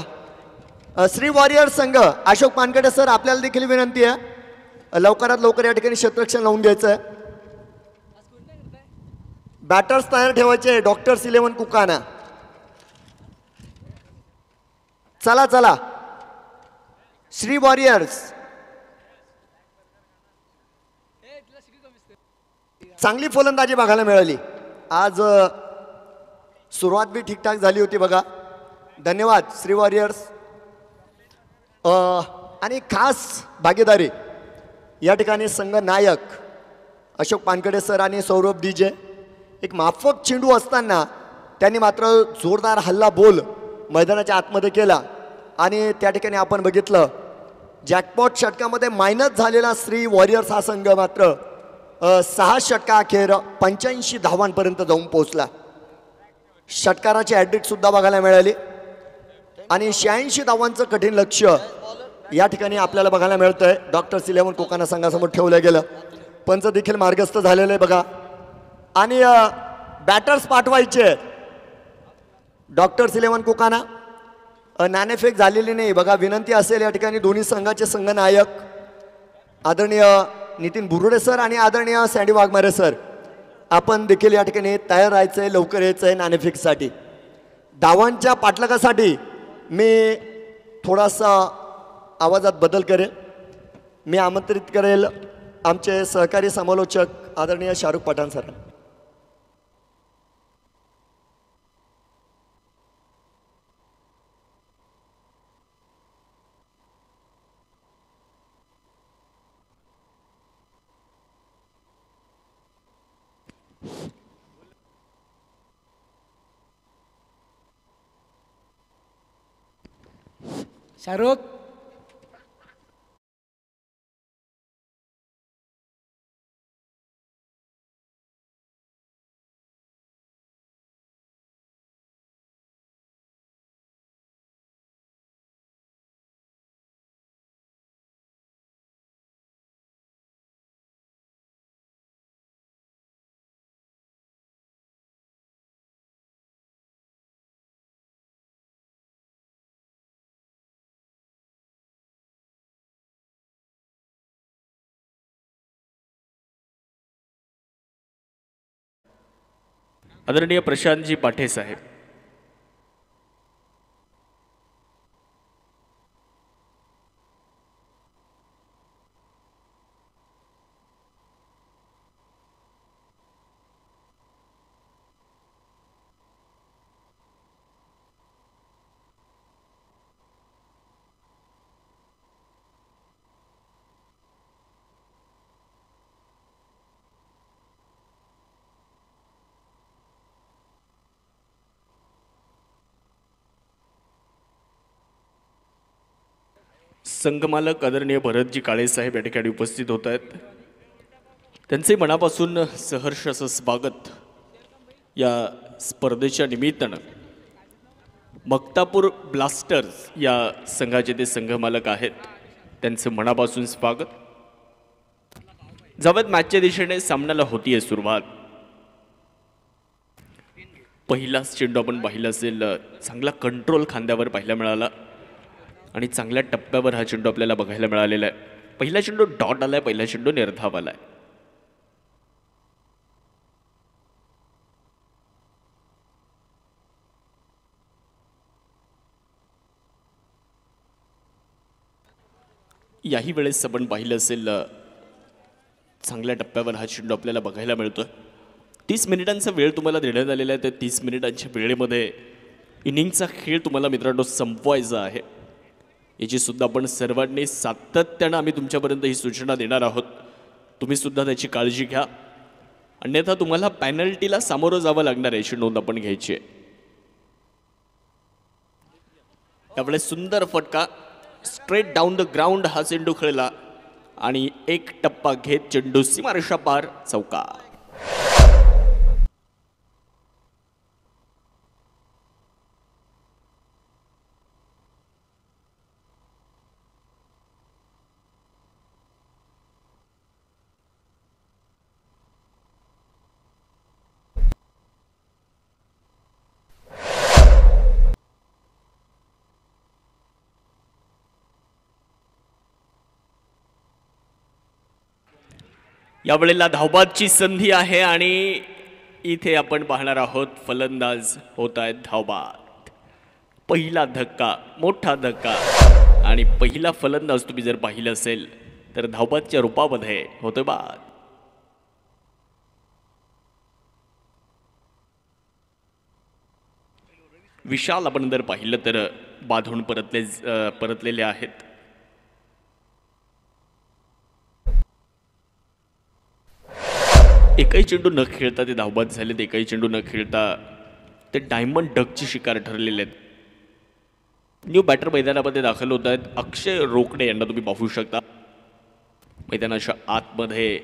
श्री वॉरियर संघ अशोक पानकडे सर आपल्याला देखील विनंती आहे. लवकरात लवकर या ठिकाणी क्षेत्रक्षण लावून घ्यायचं आहे. बॅटर्स तयार ठेवायचे डॉक्टर्स इलेव्हन कुकाना. चला चला. श्री वॉरियर्स. चांगली फलंदाजी बघायला मिळाली. आज सुरुवात बी ठीकठाक झाली होती बघा. धन्यवाद श्री वॉरियर्स आणि खास भागीदारी. या ठिकाणी संघ नायक अशोक पानकडे सर आणि सौरभ डीजे एक माफक चेंडू असताना त्यांनी मात्र जोरदार हल्ला बोल मैदानाच्या आतमध्ये केला. आणि त्या ठिकाणी आपण बघितलं जॅकपॉट षटकामध्ये मायनस झालेला श्री वॉरियर्स हा संघ मात्र सहा षटका अखेर पंच्याऐंशी धावांपर्यंत जाऊन पोहोचला. षटकाराची ॲड्रिकसुद्धा बघायला मिळाली. आणि शहाऐंशी धावांचं कठीण लक्ष या ठिकाणी आपल्याला बघायला मिळतंय. डॉक्टर इलेव्हन कोकाना संघासमोर ठेवलं गेलं. पंच देखील मार्गस्थ झालेलं आहे बघा. आणि बॅटर्स पाठवायचे. डॉक्टर्स इलेव्हन कोकाना नाणेफेक झालेली नाही. बघा विनंती असेल या ठिकाणी दोन्ही संघाचे संघनायक. आदरणीय नितीन बुरुडे सर आणि आदरणीय सँडी वाघमारे सर. आपण देखील या ठिकाणी तयार राहायचं आहे लवकर यायचं आहे नाणेफेकसाठी. धावांच्या पाठलागासाठी मी थोडासा आवाजात बदल करेल मी आमंत्रित करेल आमचे सहकारी समालोचक आदरणीय शाहरुख पठाण सर शाहरुख आदरणीय प्रशांतजी पाठे साहेब. संघमालक आदरणीय भरतजी काळेसाहेब या ठिकाणी उपस्थित होत आहेत. त्यांचे मनापासून सहर्ष असं स्वागत या स्पर्धेच्या निमित्तानं मक्तापूर ब्लास्टर्स या संघाचे ते संघमालक आहेत. त्यांचं मनापासून स्वागत. जवळ मॅचच्या दिशेने सामन्याला होतीये सुरुवात. पहिलाच चेंडू आपण पाहिला असेल चांगला कंट्रोल खांद्यावर पाहायला मिळाला. आणि चांगल्या टप्प्यावर हा चेंडू आपल्याला बघायला मिळालेला आहे. पहिला चेंडू डॉट आला आहे पहिला चेंडू निर्धाव आला आहे याही वेळेस आपण पाहिलं असेल चांगल्या टप्प्यावर हा चेंडू आपल्याला बघायला मिळतो आहे तीस मिनिटांचा वेळ तुम्हाला देण्यात आलेला आहे त्या तीस मिनिटांच्या वेळेमध्ये इनिंगचा खेळ तुम्हाला मित्रांनो संपवायचा आहे. याची सुद्धा आपण सर्वांनी सातत्यानं आम्ही तुमच्यापर्यंत ही सूचना देणार आहोत. तुम्ही सुद्धा त्याची काळजी घ्या. अन्यथा तुम्हाला पॅनल्टीला सामोरं जावं लागणार आहे याची नोंद आपण घ्यायची आहे. त्यामुळे सुंदर फटका स्ट्रेट डाऊन द ग्राउंड हा चेंडू खेळला आणि एक टप्पा घेत चेंडू सीमारेषा पार चौका यावेळेला धावबादची संधी आहे आणि इथे आपण पाहणार आहोत फलंदाज होत आहेत धावबाद. पहिला धक्का मोठा धक्का आणि पहिला फलंदाज तुम्ही जर पाहिलं असेल तर धावबादच्या रूपामध्ये होतो बाद. विशाल आपण जर पाहिलं तर बाधून परतले परतलेले आहेत. एकही चेंडू न खेळता ते धावबाद झालेत एकही चेंडू न खेळता ते डायमंड डकची शिकार ठरलेले आहेत. न्यू बॅटर मैदानामध्ये दाखल होत आहेत. अक्षय रोकडे यांना तुम्ही पाहू शकता. मैदानाच्या आतमध्ये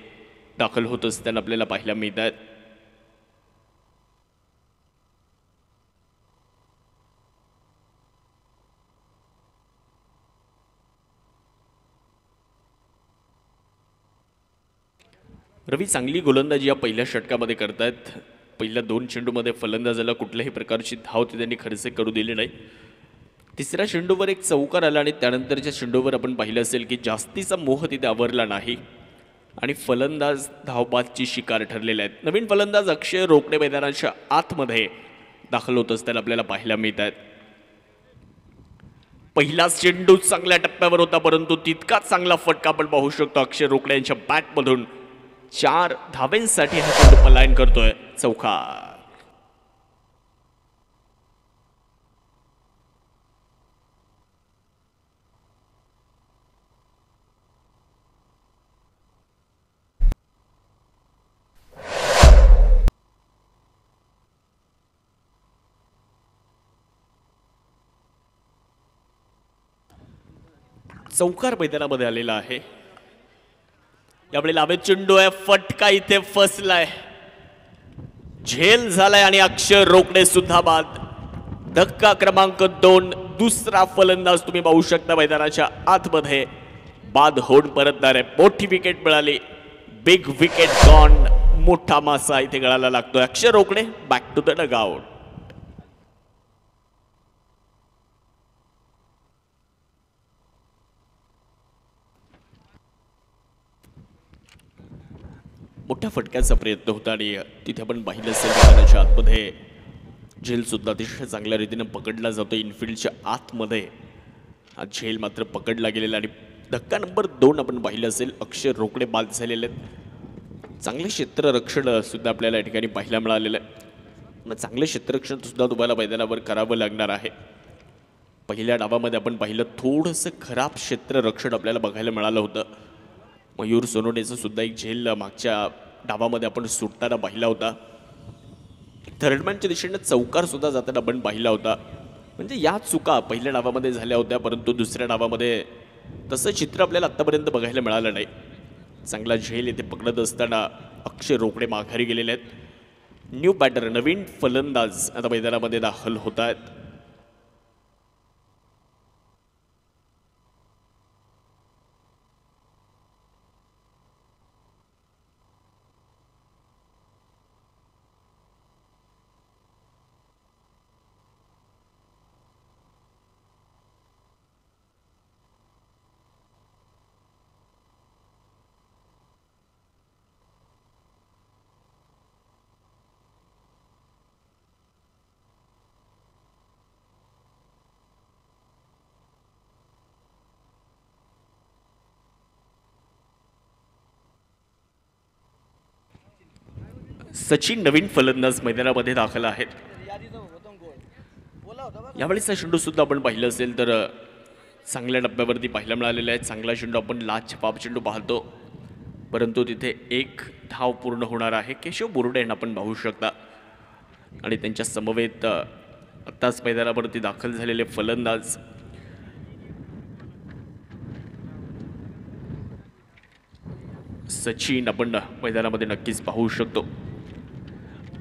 दाखल होत असताना आपल्याला पाहायला मिळत आहेत. रवी चांगली गोलंदाजी या पहिल्या षटकामध्ये करतायत. पहिल्या दोन चेंडूमध्ये फलंदाजाला कुठल्याही प्रकारची धाव ते त्यांनी खर्च करू दिली नाही. तिसऱ्या चेंडूवर एक चौकार आला आणि त्यानंतरच्या चेंडूवर आपण पाहिलं असेल की जास्तीचा मोह तिथे आवरला नाही. आणि फलंदाज धावबादची शिकार ठरलेले आहेत. नवीन फलंदाज अक्षय रोकडे मैदानाच्या आतमध्ये दाखल होत असताना आपल्याला पाहायला मिळत आहेत पहिलाच चेंडू चांगल्या टप्प्यावर होता परंतु तितकाच चांगला फटका आपण पाहू शकतो अक्षय रोकडे यांच्या बॅटमधून चार धावेंसाठी हा चेंडू पलायन करतोय. चौकार चौकार मैदानामध्ये आलेला आहे. यावेळी लावे चुंडू आहे फटका इथे फसलाय. झेल झालाय आणि अक्षर रोकडे सुद्धा बाद. धक्का क्रमांक दोन दुसरा फलंदाज तुम्ही पाहू शकता मैदानाच्या आतमध्ये. बाद होऊन परतणार आहे मोठी विकेट मिळाली. बिग विकेट गॉन मोठा मासा इथे गळायला लागतोय. Akshar Rokade back to the dugout मोठ्या फटक्याचा प्रयत्न होता आणि तिथे आपण पाहिलं असेल मैदानाच्या आतमध्ये झेलसुद्धा अतिशय चांगल्या रीतीनं पकडला जातो. इनफिल्डच्या आतमध्ये हा झेल मात्र पकडला गेलेला आणि धक्का नंबर दोन आपण पाहिलं असेल. अक्षर रोकडे बाद झालेले आहेत. चांगले क्षेत्ररक्षणसुद्धा आपल्याला या ठिकाणी पाहायला मिळालेलं आहे. मग चांगले क्षेत्ररक्षणसुद्धा तुम्हाला मैदानावर करावं लागणार आहे. पहिल्या डावामध्ये आपण पाहिलं थोडंसं खराब क्षेत्ररक्षण आपल्याला बघायला मिळालं होतं. मयूर सोनवणेचं सुद्धा एक झेल मागच्या डावामध्ये आपण सुटताना पाहिला होता. थर्डमॅनच्या दिशेने चौकार सुद्धा जाताना आपण पाहिला होता. म्हणजे या चुका पहिल्या डावामध्ये झाल्या होत्या परंतु दुसऱ्या डावामध्ये तसं चित्र आपल्याला आत्तापर्यंत बघायला मिळालं नाही. चांगला झेल येथे पकडत असताना अक्षय रोकडे माघारी गेलेले आहेत. न्यू बॅटर नवीन फलंदाज आता मैदानामध्ये दाखल होत आहेत. सचिन नवीन फलंदाज मैदानामध्ये दाखल आहेत. यावेळीचा चेंडू सुद्धा आपण पाहिलं असेल तर चांगल्या डब्यावरती पाहायला मिळालेला आहे. चांगला चेंडू आपण लाच छपाप चेंडू पाहतो. परंतु तिथे एक धाव पूर्ण होणार आहे. केशव बोर्डे यांना आपण पाहू शकता. आणि त्यांच्या समवेत आत्ताच मैदानावरती दाखल झालेले फलंदाज. सचिन आपण मैदानामध्ये नक्कीच पाहू शकतो.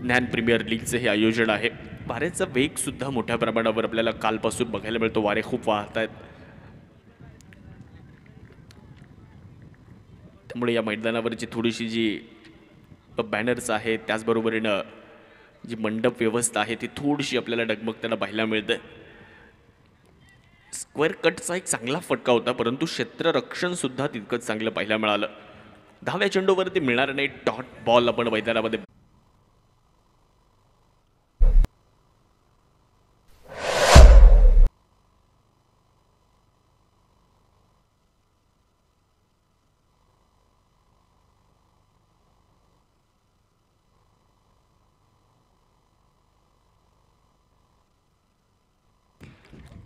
ज्ञान प्रीमियर लीगचं हे आयोजन आहे. वाऱ्याचा वेगसुद्धा मोठ्या प्रमाणावर आपल्याला कालपासून बघायला मिळतो. वारे खूप वाहत आहेत त्यामुळे या मैदानावरची थोडीशी जी बॅनर्स आहेत त्याचबरोबरीनं जी मंडप व्यवस्था आहे ती थोडीशी आपल्याला डगमगताना पाहायला मिळते. स्क्वेअर कटचा एक चांगला फटका होता परंतु क्षेत्ररक्षणसुद्धा तितकंच चांगलं पाहायला मिळालं. दहाव्या चेंडूवरती मिळणार नाही डॉट बॉल आपण मैदानामध्ये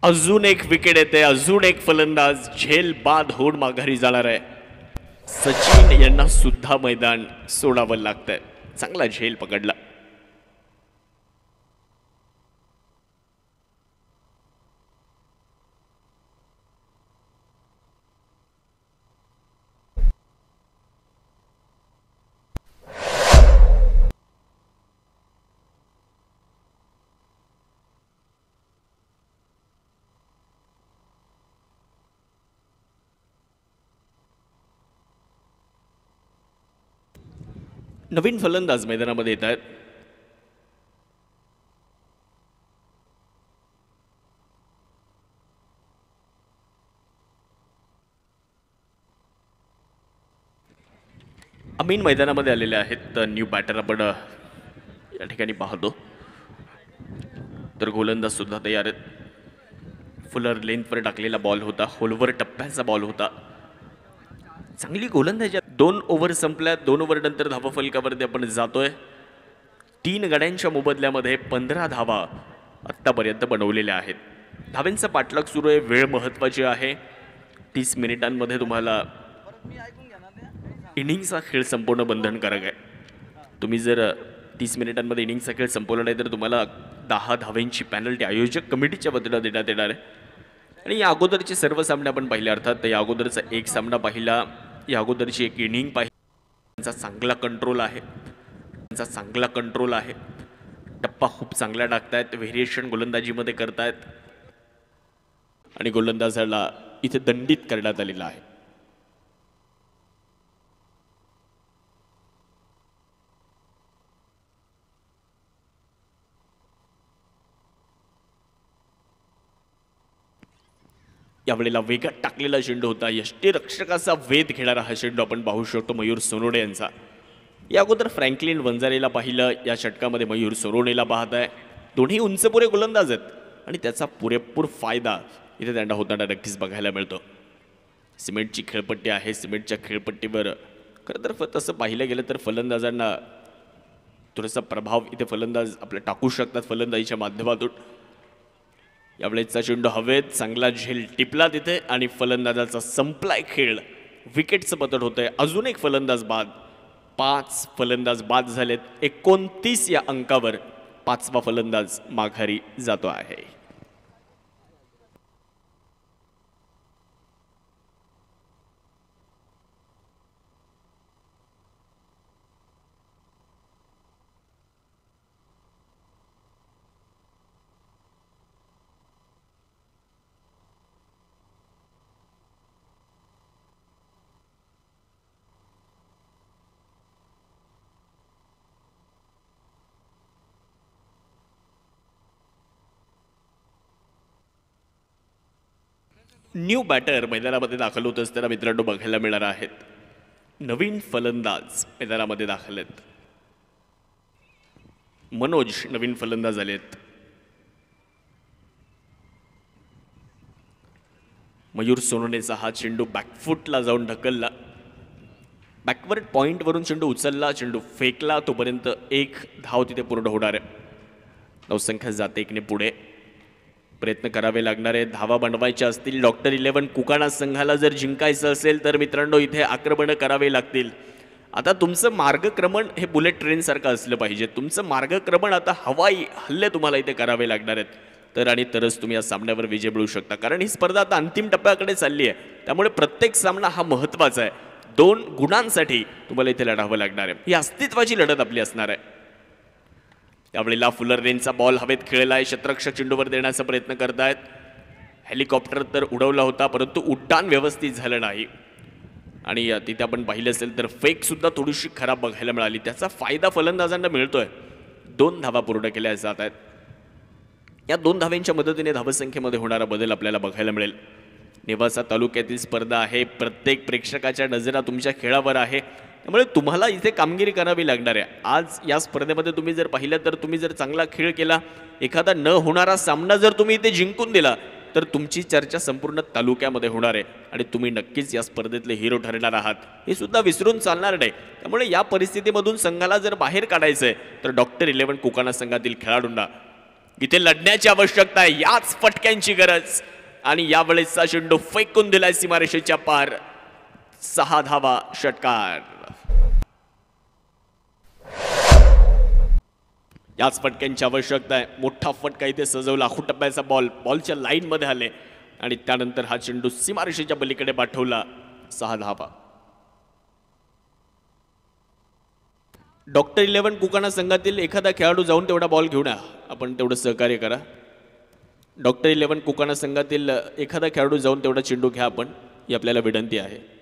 अजून एक विकेट येते अजून एक फलंदाज झेल बाद होऊन माघारी जाणार आहे. सचिन यांना सुद्धा मैदान सोडावं लागतंय. चांगला झेल पकडला. नवीन फलंदाज मैदानामध्ये येत आहेत. अमीन मैदानामध्ये आलेले आहेत न्यू बॅटर आपण या ठिकाणी पाहतो. तर गोलंदाज सुद्धा तयार आहेत. फुलर लेंथवर टाकलेला बॉल होता होलवर टप्प्याचा बॉल होता. चांगली गोलंदाजी. दोन ओव्हर संपल्या दोन ओव्हर नंतर धावा फलकावरती आपण जातोय. तीन गड्यांच्या मोबदल्यामध्ये पंधरा धावा आत्तापर्यंत बनवलेल्या आहेत. धाव्यांचा पाठलाग सुरू आहे वेळ महत्त्वाची आहे. तीस मिनिटांमध्ये तुम्हाला इनिंगचा खेळ संपवणं बंधनकारक आहे. तुम्ही जर तीस मिनिटांमध्ये इनिंगचा खेळ संपवला नाही तर तुम्हाला दहा धाव्यांची पॅनल्टी आयोजक कमिटीच्या बदला देण्यात येणार आहे. आणि या अगोदरचे सर्व सामने आपण पाहिले अर्थात या अगोदरचा एक सामना पाहिला या अगोदरची एक इनिंग पाहिली त्यांचा चांगला कंट्रोल आहे. त्यांचा चांगला कंट्रोल आहे. टप्पा खूप चांगला टाकतायत व्हेरिएशन गोलंदाजीमध्ये करतायत. आणि गोलंदाजाला इथे दंडित करण्यात आलेला आहे. यावेळेला वेगात टाकलेला चेंडू होता. यष्टीरक्षकाचा वेध घेणारा हा चेंडू आपण पाहू शकतो मयूर सोनोडे यांचा. या अगोदर फ्रँकलिन वंजारेला पाहिलं या षटकामध्ये मयूर सोनोडेला पाहत आहे दोन्ही उंचपुरे गोलंदाज आहेत आणि त्याचा पुरेपूर फायदा इथे त्यांना होताना नक्कीच बघायला मिळतो. सिमेंटची खेळपट्टी आहे सिमेंटच्या खेळपट्टीवर. खरं तर फ- तसं पाहिलं गेलं तर फलंदाजांना थोडासा प्रभाव इथे फलंदाज आपल्या टाकू शकतात फलंदाजीच्या माध्यमातून. यावेळेचा चेंडू हवेत चांगला झेल टिपला तिथे आणि फलंदाजाचा संपलाय खेळ. विकेटचं पतट होतंय. अजून एक फलंदाज बाद. पाच फलंदाज बाद झालेत. एकोणतीस या अंकावर पाचवा फलंदाज माघारी जातो आहे. न्यू बॅटर मैदानामध्ये दाखल होत असताना मित्रांनो बघायला मिळणार आहेत. नवीन फलंदाज मैदानामध्ये दाखल आहेत. मनोज नवीन फलंदाज आलेत मयूर सोनोनेचा हा चेंडू बॅकफुटला जाऊन ढकलला. बॅकवर्ड पॉईंटवरून चेंडू उचलला चेंडू फेकला तोपर्यंत एक धाव तिथे पूर्ण होणार आहे. नवसंख्या जाते एकने पुढे. प्रयत्न करावे लागणार आहेत. धावा बनवायच्या असतील. डॉक्टर इलेव्हन कुकाणा संघाला जर जिंकायचं असेल तर मित्रांनो इथे आक्रमणं करावे लागतील. आता तुमचं मार्गक्रमण हे बुलेट ट्रेनसारखं असलं पाहिजे. तुमचं मार्गक्रमण आता हवाई हल्ले तुम्हाला इथे करावे लागणार आहेत. तर आणि तरच तुम्ही या सामन्यावर विजय मिळू शकता. कारण ही स्पर्धा आता अंतिम टप्प्याकडे चालली आहे. त्यामुळे प्रत्येक सामना हा महत्त्वाचा आहे. दोन गुणांसाठी तुम्हाला इथे लढावं लागणार आहे. ही अस्तित्वाची लढत आपली असणार आहे. त्यावेळेला फुलर रेंजचा बॉल हवेत खेळला आहे शत्रक्ष चेंडूवर देण्याचा प्रयत्न करतायत. हेलिकॉप्टर तर उडवला होता परंतु उड्डाण व्यवस्थित झालं नाही. आणि तिथे आपण पाहिलं असेल तर फेकसुद्धा थोडीशी खराब बघायला मिळाली. त्याचा फायदा फलंदाजांना मिळतोय. दोन धावा पूर्ण केल्या जात आहेत. या दोन धाव्यांच्या मदतीने धावसंख्येमध्ये होणारा बदल आपल्याला बघायला मिळेल. नेवासा तालुक्यातील स्पर्धा आहे. प्रत्येक प्रेक्षकाच्या नजरा तुमच्या खेळावर आहे. त्यामुळे तुम्हाला इथे कामगिरी करावी लागणार आहे. आज या स्पर्धेमध्ये तुम्ही जर पाहिलं तर तुम्ही जर चांगला खेळ केला एखादा न होणारा सामना जर तुम्ही इथे जिंकून दिला तर तुमची चर्चा संपूर्ण तालुक्यामध्ये होणार आहे आणि तुम्ही नक्कीच या स्पर्धेतले हिरो ठरणार आहात. हे सुद्धा विसरून चालणार नाही. त्यामुळे या परिस्थितीमधून संघाला जर बाहेर काढायचं आहे तर डॉक्टर इलेव्हन कुकाणा संघातील खेळाडूंना इथे लढण्याची आवश्यकता आहे. याच फटक्यांची गरज. आणि यावेळेसचा चेंडू फेकून दिलाय सीमारेषेच्या पार सहा धावा षटकार. याच फटक्यांची आवश्यकता आहे. मोठा फटका इथे सजवला. टप्प्याचा बॉल बॉलच्या लाईनमध्ये आले. आणि त्यानंतर हा चेंडू सीमारेषेच्या पलीकडे पाठवला. सहा धावा डॉक्टर इलेव्हन कुकाणा संघातील एखादा खेळाडू जाऊन तेवढा बॉल घेऊन या. आपण तेवढं सहकार्य करा. डॉक्टर इलेव्हन कुकाणा संघातील एखादा खेळाडू जाऊन तेवढा चेंडू घ्या आपण. ही आपल्याला विनंती आहे.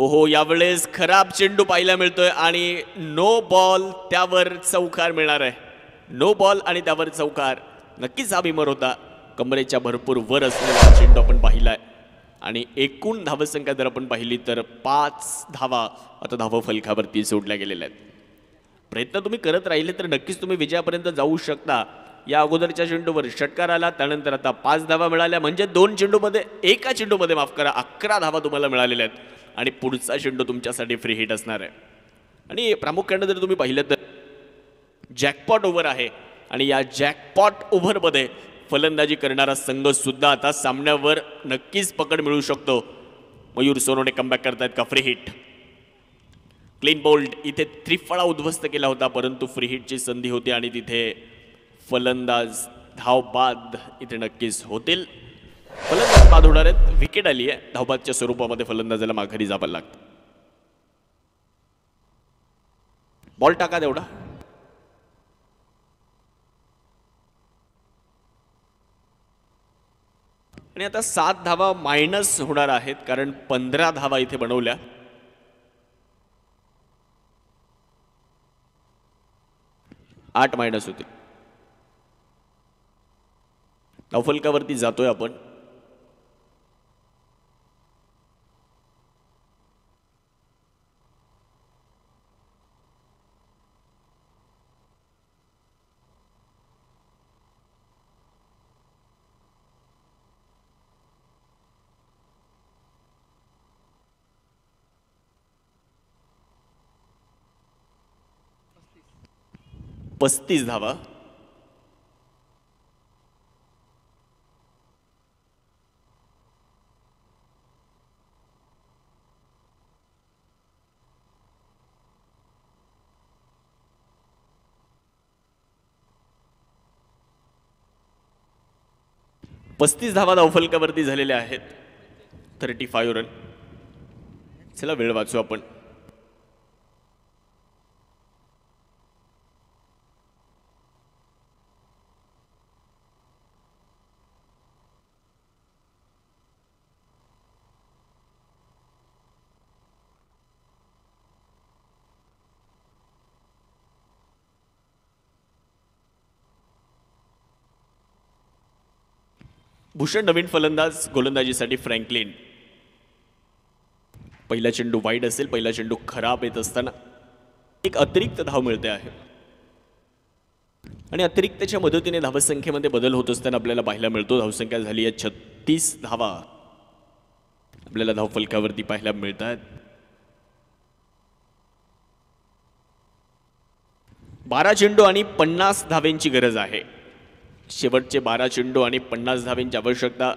ओहो यावेळेस खराब चेंडू पाहायला मिळतोय आणि नो बॉल त्यावर चौकार मिळणार आहे. नो बॉल आणि त्यावर चौकार. नक्कीच हा बिमर होता. कमरेच्या भरपूर वर असलेला चेंडू आपण पाहिलाय. आणि एकूण धावसंख्या जर आपण पाहिली तर पाच धावा आता धाव फलकावरती सोडल्या गेलेल्या आहेत. प्रयत्न तुम्ही करत राहिले तर नक्कीच तुम्ही विजयापर्यंत जाऊ शकता. या अगोदरच्या चेंडूवर षटकार आला त्यानंतर आता पाच धावा मिळाल्या. म्हणजे दोन चेंडूमध्ये एका चेंडूमध्ये माफ करा अकरा धावा तुम्हाला मिळालेल्या आहेत. आणि पुढचा चेंडू तुमच्यासाठी फ्री हिट असणार आहे. आणि प्रामुख्यानं जर तुम्ही पाहिलं तर जॅकपॉट ओव्हर आहे. आणि या जॅकपॉट ओव्हरमध्ये फलंदाजी करणारा संघसुद्धा आता सामन्यावर नक्कीच पकड मिळू शकतो. मयूर सोनोने कमबॅक करतायत का? फ्री हिट क्लीन बोल्ड इथे त्रिफळा उद्ध्वस्त केला होता परंतु फ्री हिटची संधी होती आणि तिथे फलंदाज धावबाद इथे नक्कीच होतील. फलंदाज बाद होणार आहेत. विकेट आली आहे. धावबादच्या स्वरूपामध्ये फलंदाजाला माघारी जावं लागतं. बॉल टाका तेवढा. आणि आता सात धावा मायनस होणार आहेत कारण पंधरा धावा इथे बनवल्या. आठ मायनस होते नवफलकावरती जातोय आपण. पस्तीस धावा. पस्तीस धावा धावफलकावरती झालेल्या आहेत. थर्टी फायव्ह रन चला वेळ वाचू आपण. भूषण नवीन फलंदाज गोलंदाजीसाठी फ्रँकलिन. पहिला चेंडू वाईट असेल पहिला चेंडू खराब येत असताना एक अतिरिक्त धाव मिळते आहे. आणि अतिरिक्तच्या मदतीने धावसंख्येमध्ये बदल होत असताना आपल्याला पाहायला मिळतो. धावसंख्या झाली आहे छत्तीस धावा. आपल्याला धावफलकावरती पाहायला मिळत आहेत बारा चेंडू आणि पन्नास धावेंची गरज आहे. शेवटचे बारा चेंडू आणि पन्नास धावींची आवश्यकता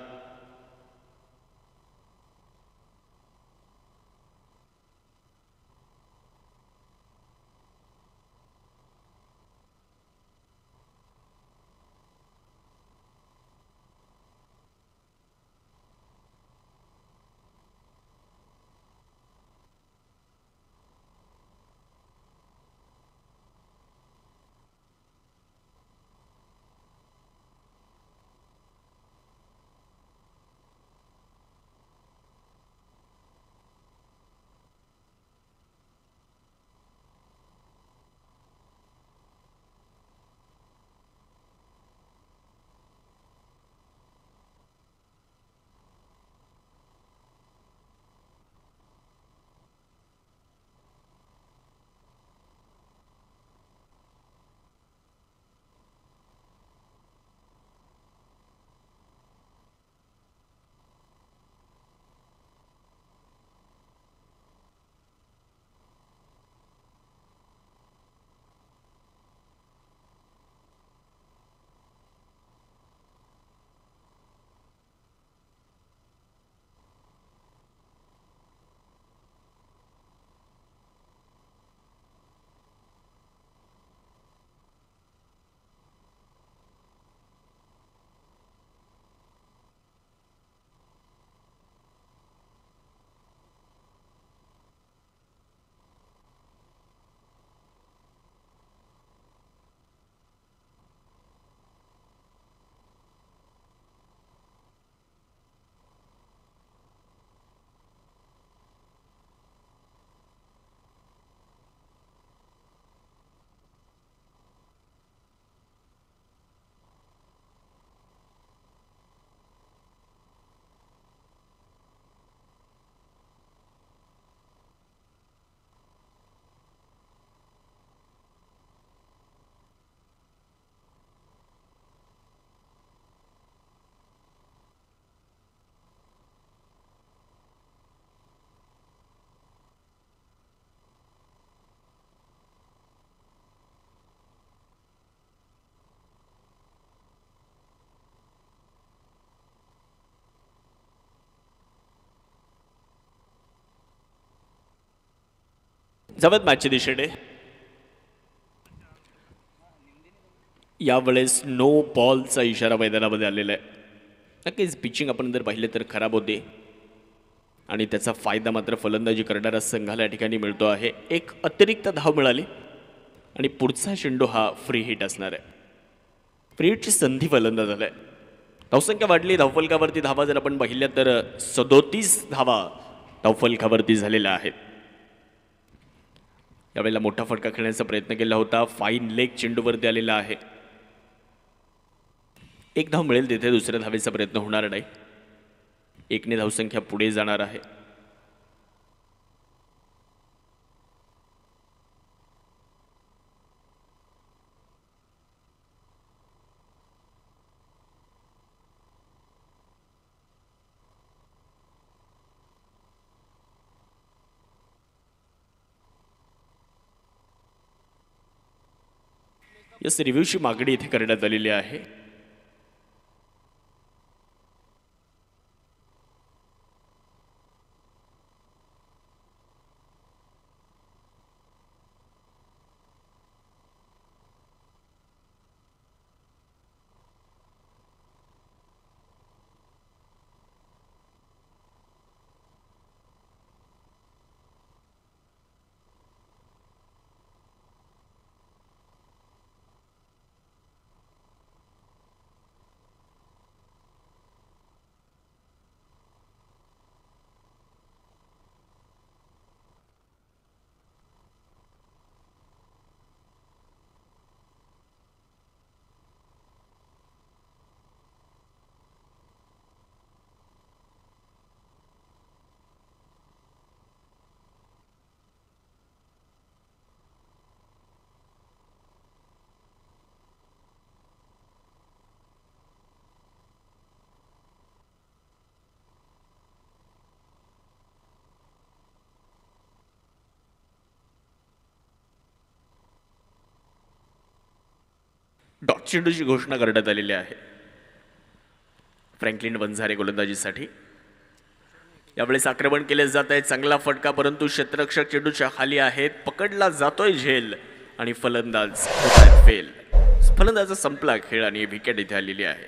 जाऊयात मॅचच्या दिशेने. यावेळेस नो बॉलचा इशारा मैदानामध्ये आलेला आहे. नक्कीच पिचिंग आपण जर पाहिले तर खराब होते. आणि त्याचा फायदा मात्र फलंदाजी करणाऱ्या संघाला या ठिकाणी मिळतो आहे. एक अतिरिक्त धाव मिळाली. आणि पुढचा चेंडू हा फ्री हिट असणार आहे. फ्री हिटची संधी फलंदाज आहे धावसंख्या वाढली. धावफलकावरती धावा जर आपण पाहिल्या तर सदोतीस धावा धावफलकावरती झालेल्या आहेत. यावेळेला मोठा फटका खेळण्याचा प्रयत्न केला होता. फाईन लेग चेंडूवरती आलेला आहे. एक धाव मिळेल तिथे दुसऱ्या धावेचा प्रयत्न होणार नाही. एकने धावसंख्या पुढे जाणार आहे. यस रिव्ह्यूची मागणी इथे करण्यात आलेली आहे. डॉट घोषणा करण्यात आलेली आहे. फ्रँकलिन वंझारे गोलंदाजीसाठी. यावेळेस आक्रमण केले जात आहे. चांगला फटका परंतु क्षेत्ररक्षक चेंडूच्या खाली आहेत. पकडला जातोय झेल आणि फलंदाज फेल फलंदाज संपला खेळ आणि विकेट इथे आलेली आहे.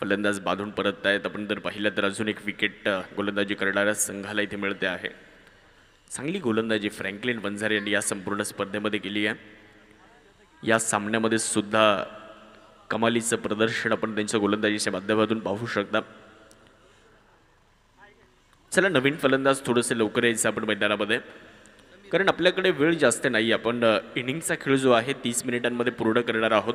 फलंदाज बांधून परत आहेत आपण जर पाहिलं तर अजून एक विकेट गोलंदाजी करणाऱ्या संघाला इथे मिळते आहे. चांगली गोलंदाजी फ्रँकलिन वंझारे यांनी या संपूर्ण स्पर्धेमध्ये केली आहे. या सामन्यामध्ये सुद्धा कमालीचं प्रदर्शन आपण त्यांच्या गोलंदाजीच्या माध्यमातून पाहू शकता. चला नवीन फलंदाज थोडंसं लवकर यायचं आपण मैदानामध्ये. कारण आपल्याकडे वेळ जास्त नाही आपण इनिंगचा खेळ जो आहे तीस मिनिटांमध्ये पूर्ण करणार आहोत.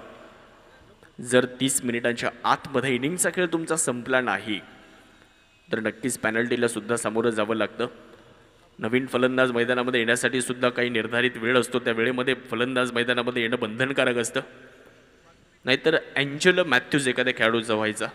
जर तीस मिनिटांच्या आतमध्ये इनिंगचा खेळ तुमचा संपला नाही तर नक्कीच पॅनल्टीला सुद्धा सामोरं जावं लागतं. नवीन फलंदाज मैदानामध्ये येण्यासाठी सुद्धा काही निर्धारित वेळ असतो. त्या वेळेमध्ये फलंदाज मैदानामध्ये येणं बंधनकारक असतं. नाहीतर अँजेलो मॅथ्यूज एखाद्या खेळाडूचा व्हायचा.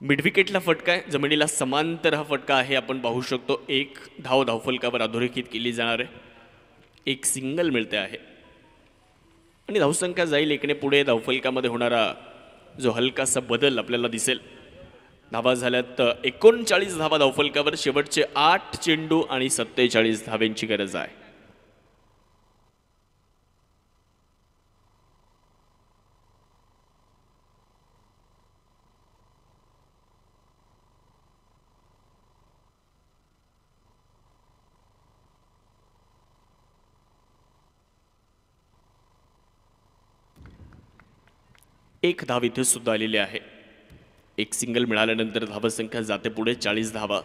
मिडविकेटला फटका आहे. जमिनीला समांतर हा फटका आहे. आपण पाहू शकतो एक धाव धावफलकावर अधोरेखित केली जाणार आहे. एक सिंगल मिळते आहे. आणि धावसंख्या जाईल एकने पुढे धावफलकामध्ये होणारा जो हलकासा बदल आपल्याला दिसेल. धावा झाल्यात एकोणचाळीस धावा धावफलकावर शेवटचे आठ चेंडू आणि सत्तेचाळीस धाव्यांची गरज आहे. एक धाव इथे सुद्धा आलेली आहे. एक सिंगल मिळाल्यानंतर धावसंख्या जाते पुढे चाळीस धावा.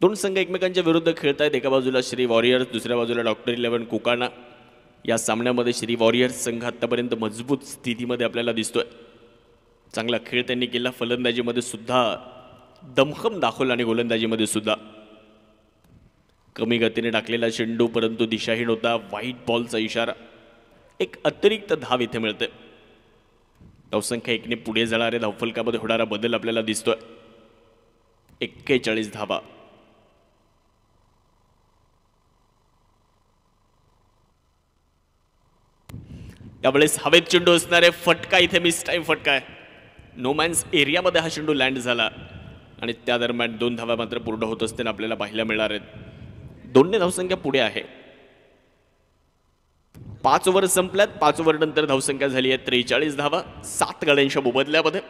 दोन संघ एकमेकांच्या विरुद्ध खेळत आहेत एका बाजूला श्री वॉरियर्स दुसऱ्या बाजूला डॉक्टर इलेव्हन कोकाना. या सामन्यामध्ये श्री वॉरियर्स संघ आत्तापर्यंत मजबूत स्थितीमध्ये आपल्याला दिसतोय. चांगला खेळ त्यांनी केला. फलंदाजीमध्ये सुद्धा दमखम दाखवला आणि गोलंदाजीमध्ये सुद्धा. कमी गतीने टाकलेला चेंडू परंतु दिशाहीन होता. व्हाईट बॉलचा इशारा. एक अतिरिक्त धाव इथे मिळते. धावसंख्या एकने पुढे जाणाऱ्या धावफलकामध्ये होणारा बदल आपल्याला दिसतोय. एक्केचाळीस धावा यावेळेस हवेत चेंडू असणारे फटका इथे मिस टाईम फटका आहे. नोमॅन्स एरियामध्ये हा चेंडू लँड झाला. आणि त्या दरम्यान दोन धावा मात्र पूर्ण होत असताना आपल्याला पाहायला मिळणार आहेत. दोनने धावसंख्या पुढे आहे. पाच ओव्हर संपल्यात पाच ओव्हरनंतर धावसंख्या झाली आहे त्रेचाळीस धावा सात गाड्यांच्या मोबदल्यामध्ये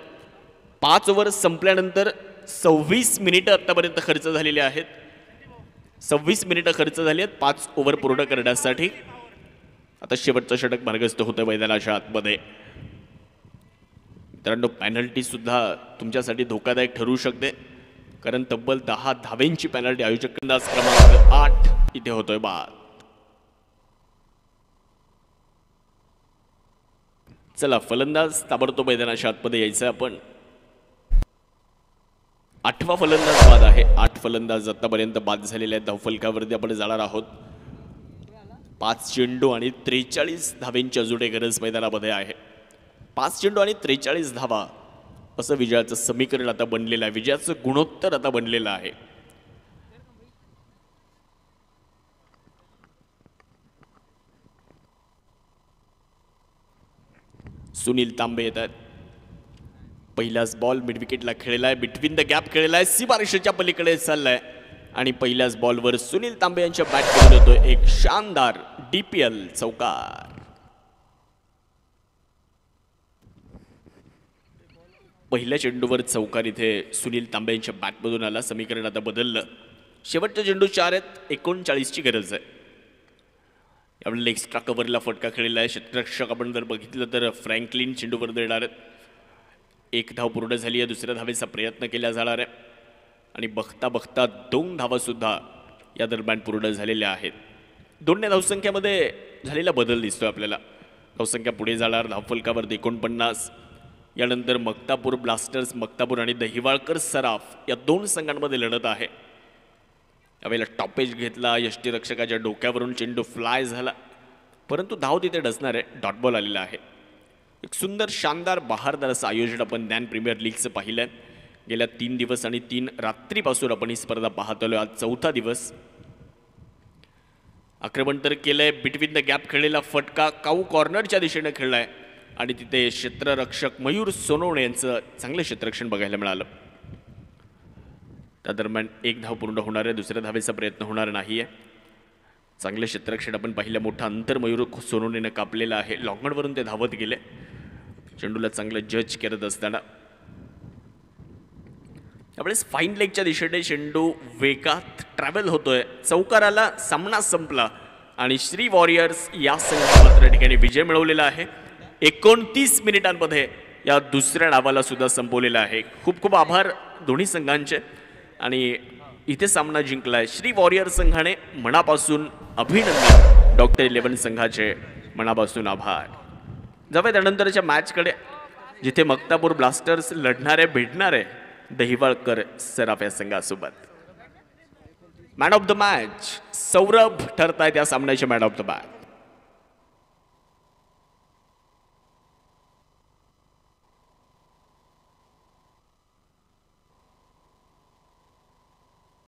पाच ओव्हर संपल्यानंतर सव्वीस मिनिटं आत्तापर्यंत खर्च झालेली आहेत. सव्वीस मिनिटं खर्च झाली आहेत पाच ओव्हर पूर्ण करण्यासाठी. आता शेवटचं षटक मार्गस्थ होतं मैदानाच्या आतमध्ये. मित्रांनो पॅनल्टीसुद्धा तुमच्यासाठी धोकादायक ठरू शकते. कारण तब्बल दहा धावेंची पॅनल्टी आयोजक क्रमांक आठ इथे होतोय बाद. चला फलंदाज ताबडतोब मैदानाच्या आतमध्ये यायचं आपण. आठवा फलंदाज बाद आहे. आठ फलंदाज आतापर्यंत बाद झालेले आहेत. धावफलकावरती आपण जाणार आहोत. पाच चेंडू आणि त्रेचाळीस धावेंच्या जुडे गरज मैदानामध्ये आहे. पाच चेंडू आणि त्रेचाळीस धावा असं विजयाचं समीकरण आता बनलेलं आहे. विजयाचं गुणोत्तर आता बनलेलं आहे. सुनील तांबे येत आहेत पहिलाच बॉल मिडविकेटला खेळला आहे बिटवीन द गॅप खेळला आहे सीमारेषेच्या पलीकडे चाललाय. आणि पहिल्याच बॉलवर सुनील तांबे यांच्या बॅट होतो एक शानदार डीपीएल चौकार. पहिल्या चेंडूवर चौकार इथे सुनील तांबे यांच्या बॅटमधून आला. समीकरण आता बदललं. शेवटचे चेंडू चार आहेत. एकोणचाळीसची गरज आहे. यावेळेला एक्स्ट्रा कव्हरला फटका खेळलेला आहे. क्षेत्ररक्षक आपण जर बघितलं तर फ्रँकलिन चेंडूवर देणार आहेत. एक धाव पूर्ण झाली आहे दुसऱ्या धावेचा प्रयत्न केला जाणार आहे. आणि बघता बघता दोन धावासुद्धा या दरम्यान पूर्ण झालेल्या आहेत. दोन्ही धावसंख्येमध्ये झालेला बदल दिसतो आपल्याला. धावसंख्या पुढे जाणार धावफलकावर एकोणपन्नास. यानंतर मक्तापूर ब्लास्टर्स मक्तापूर आणि दहिवाळकर सराफ या दोन संघांमध्ये लढत आहे. यावेळेला टॉपेज घेतला यष्टीरक्षकाच्या डोक्यावरून चेंडू फ्लाय झाला. परंतु धाव तिथे डसणार आहे डॉट बॉल आलेला आहे. एक सुंदर शानदार बहारदार असं आयोजन आपण ज्ञान प्रीमियर लीगचं पाहिलं आहे गेल्या तीन दिवस आणि तीन रात्रीपासून आपण ही स्पर्धा पाहत आलो आज चौथा दिवस. आक्रमण तर केलंय. बिटवीन द गॅप खेळलेला फटका काऊ कॉर्नरच्या दिशेने खेळलाय. आणि तिथे क्षेत्ररक्षक मयूर सोनवणे यांचं चांगलं क्षेत्ररक्षण बघायला मिळालं. त्या दरम्यान एक धाव पूर्ण होणार आहे दुसऱ्या धावेचा प्रयत्न होणार नाही आहे चांगले क्षेत्ररक्षण आपण पाहिलं मोठं अंतर मयूर सोनवणेनं कापलेलं आहे. लॉंगणवरून ते धावत गेले. चेंडूला चांगलं जज करत असताना. त्यावेळेस फाईन लेगच्या दिशेने चेंडू वेगात ट्रॅव्हल होतोय. चौकाराला सामना संपला आणि श्री वॉरियर्स या संघाने मात्र ठिकाणी विजय मिळवलेला आहे. एकोणतीस मिनिटांमध्ये या दुसऱ्या डावाला सुद्धा संपवलेला आहे. खूप खूप आभार दोन्ही संघांचे. आणि इथे सामना जिंकलाय. श्री वॉरियर संघाने मनापासून अभिनंदन. डॉक्टर इलेव्हन संघाचे मनापासून आभार. जाऊया त्यानंतरच्या मॅचकडे. जिथे मक्तापूर ब्लास्टर्स लढणारे भेटणारे दहिवाळकर सराफ या संघासोबत. Man of the match Saurabh ठरतायत या सामन्याचे मॅन ऑफ द मॅच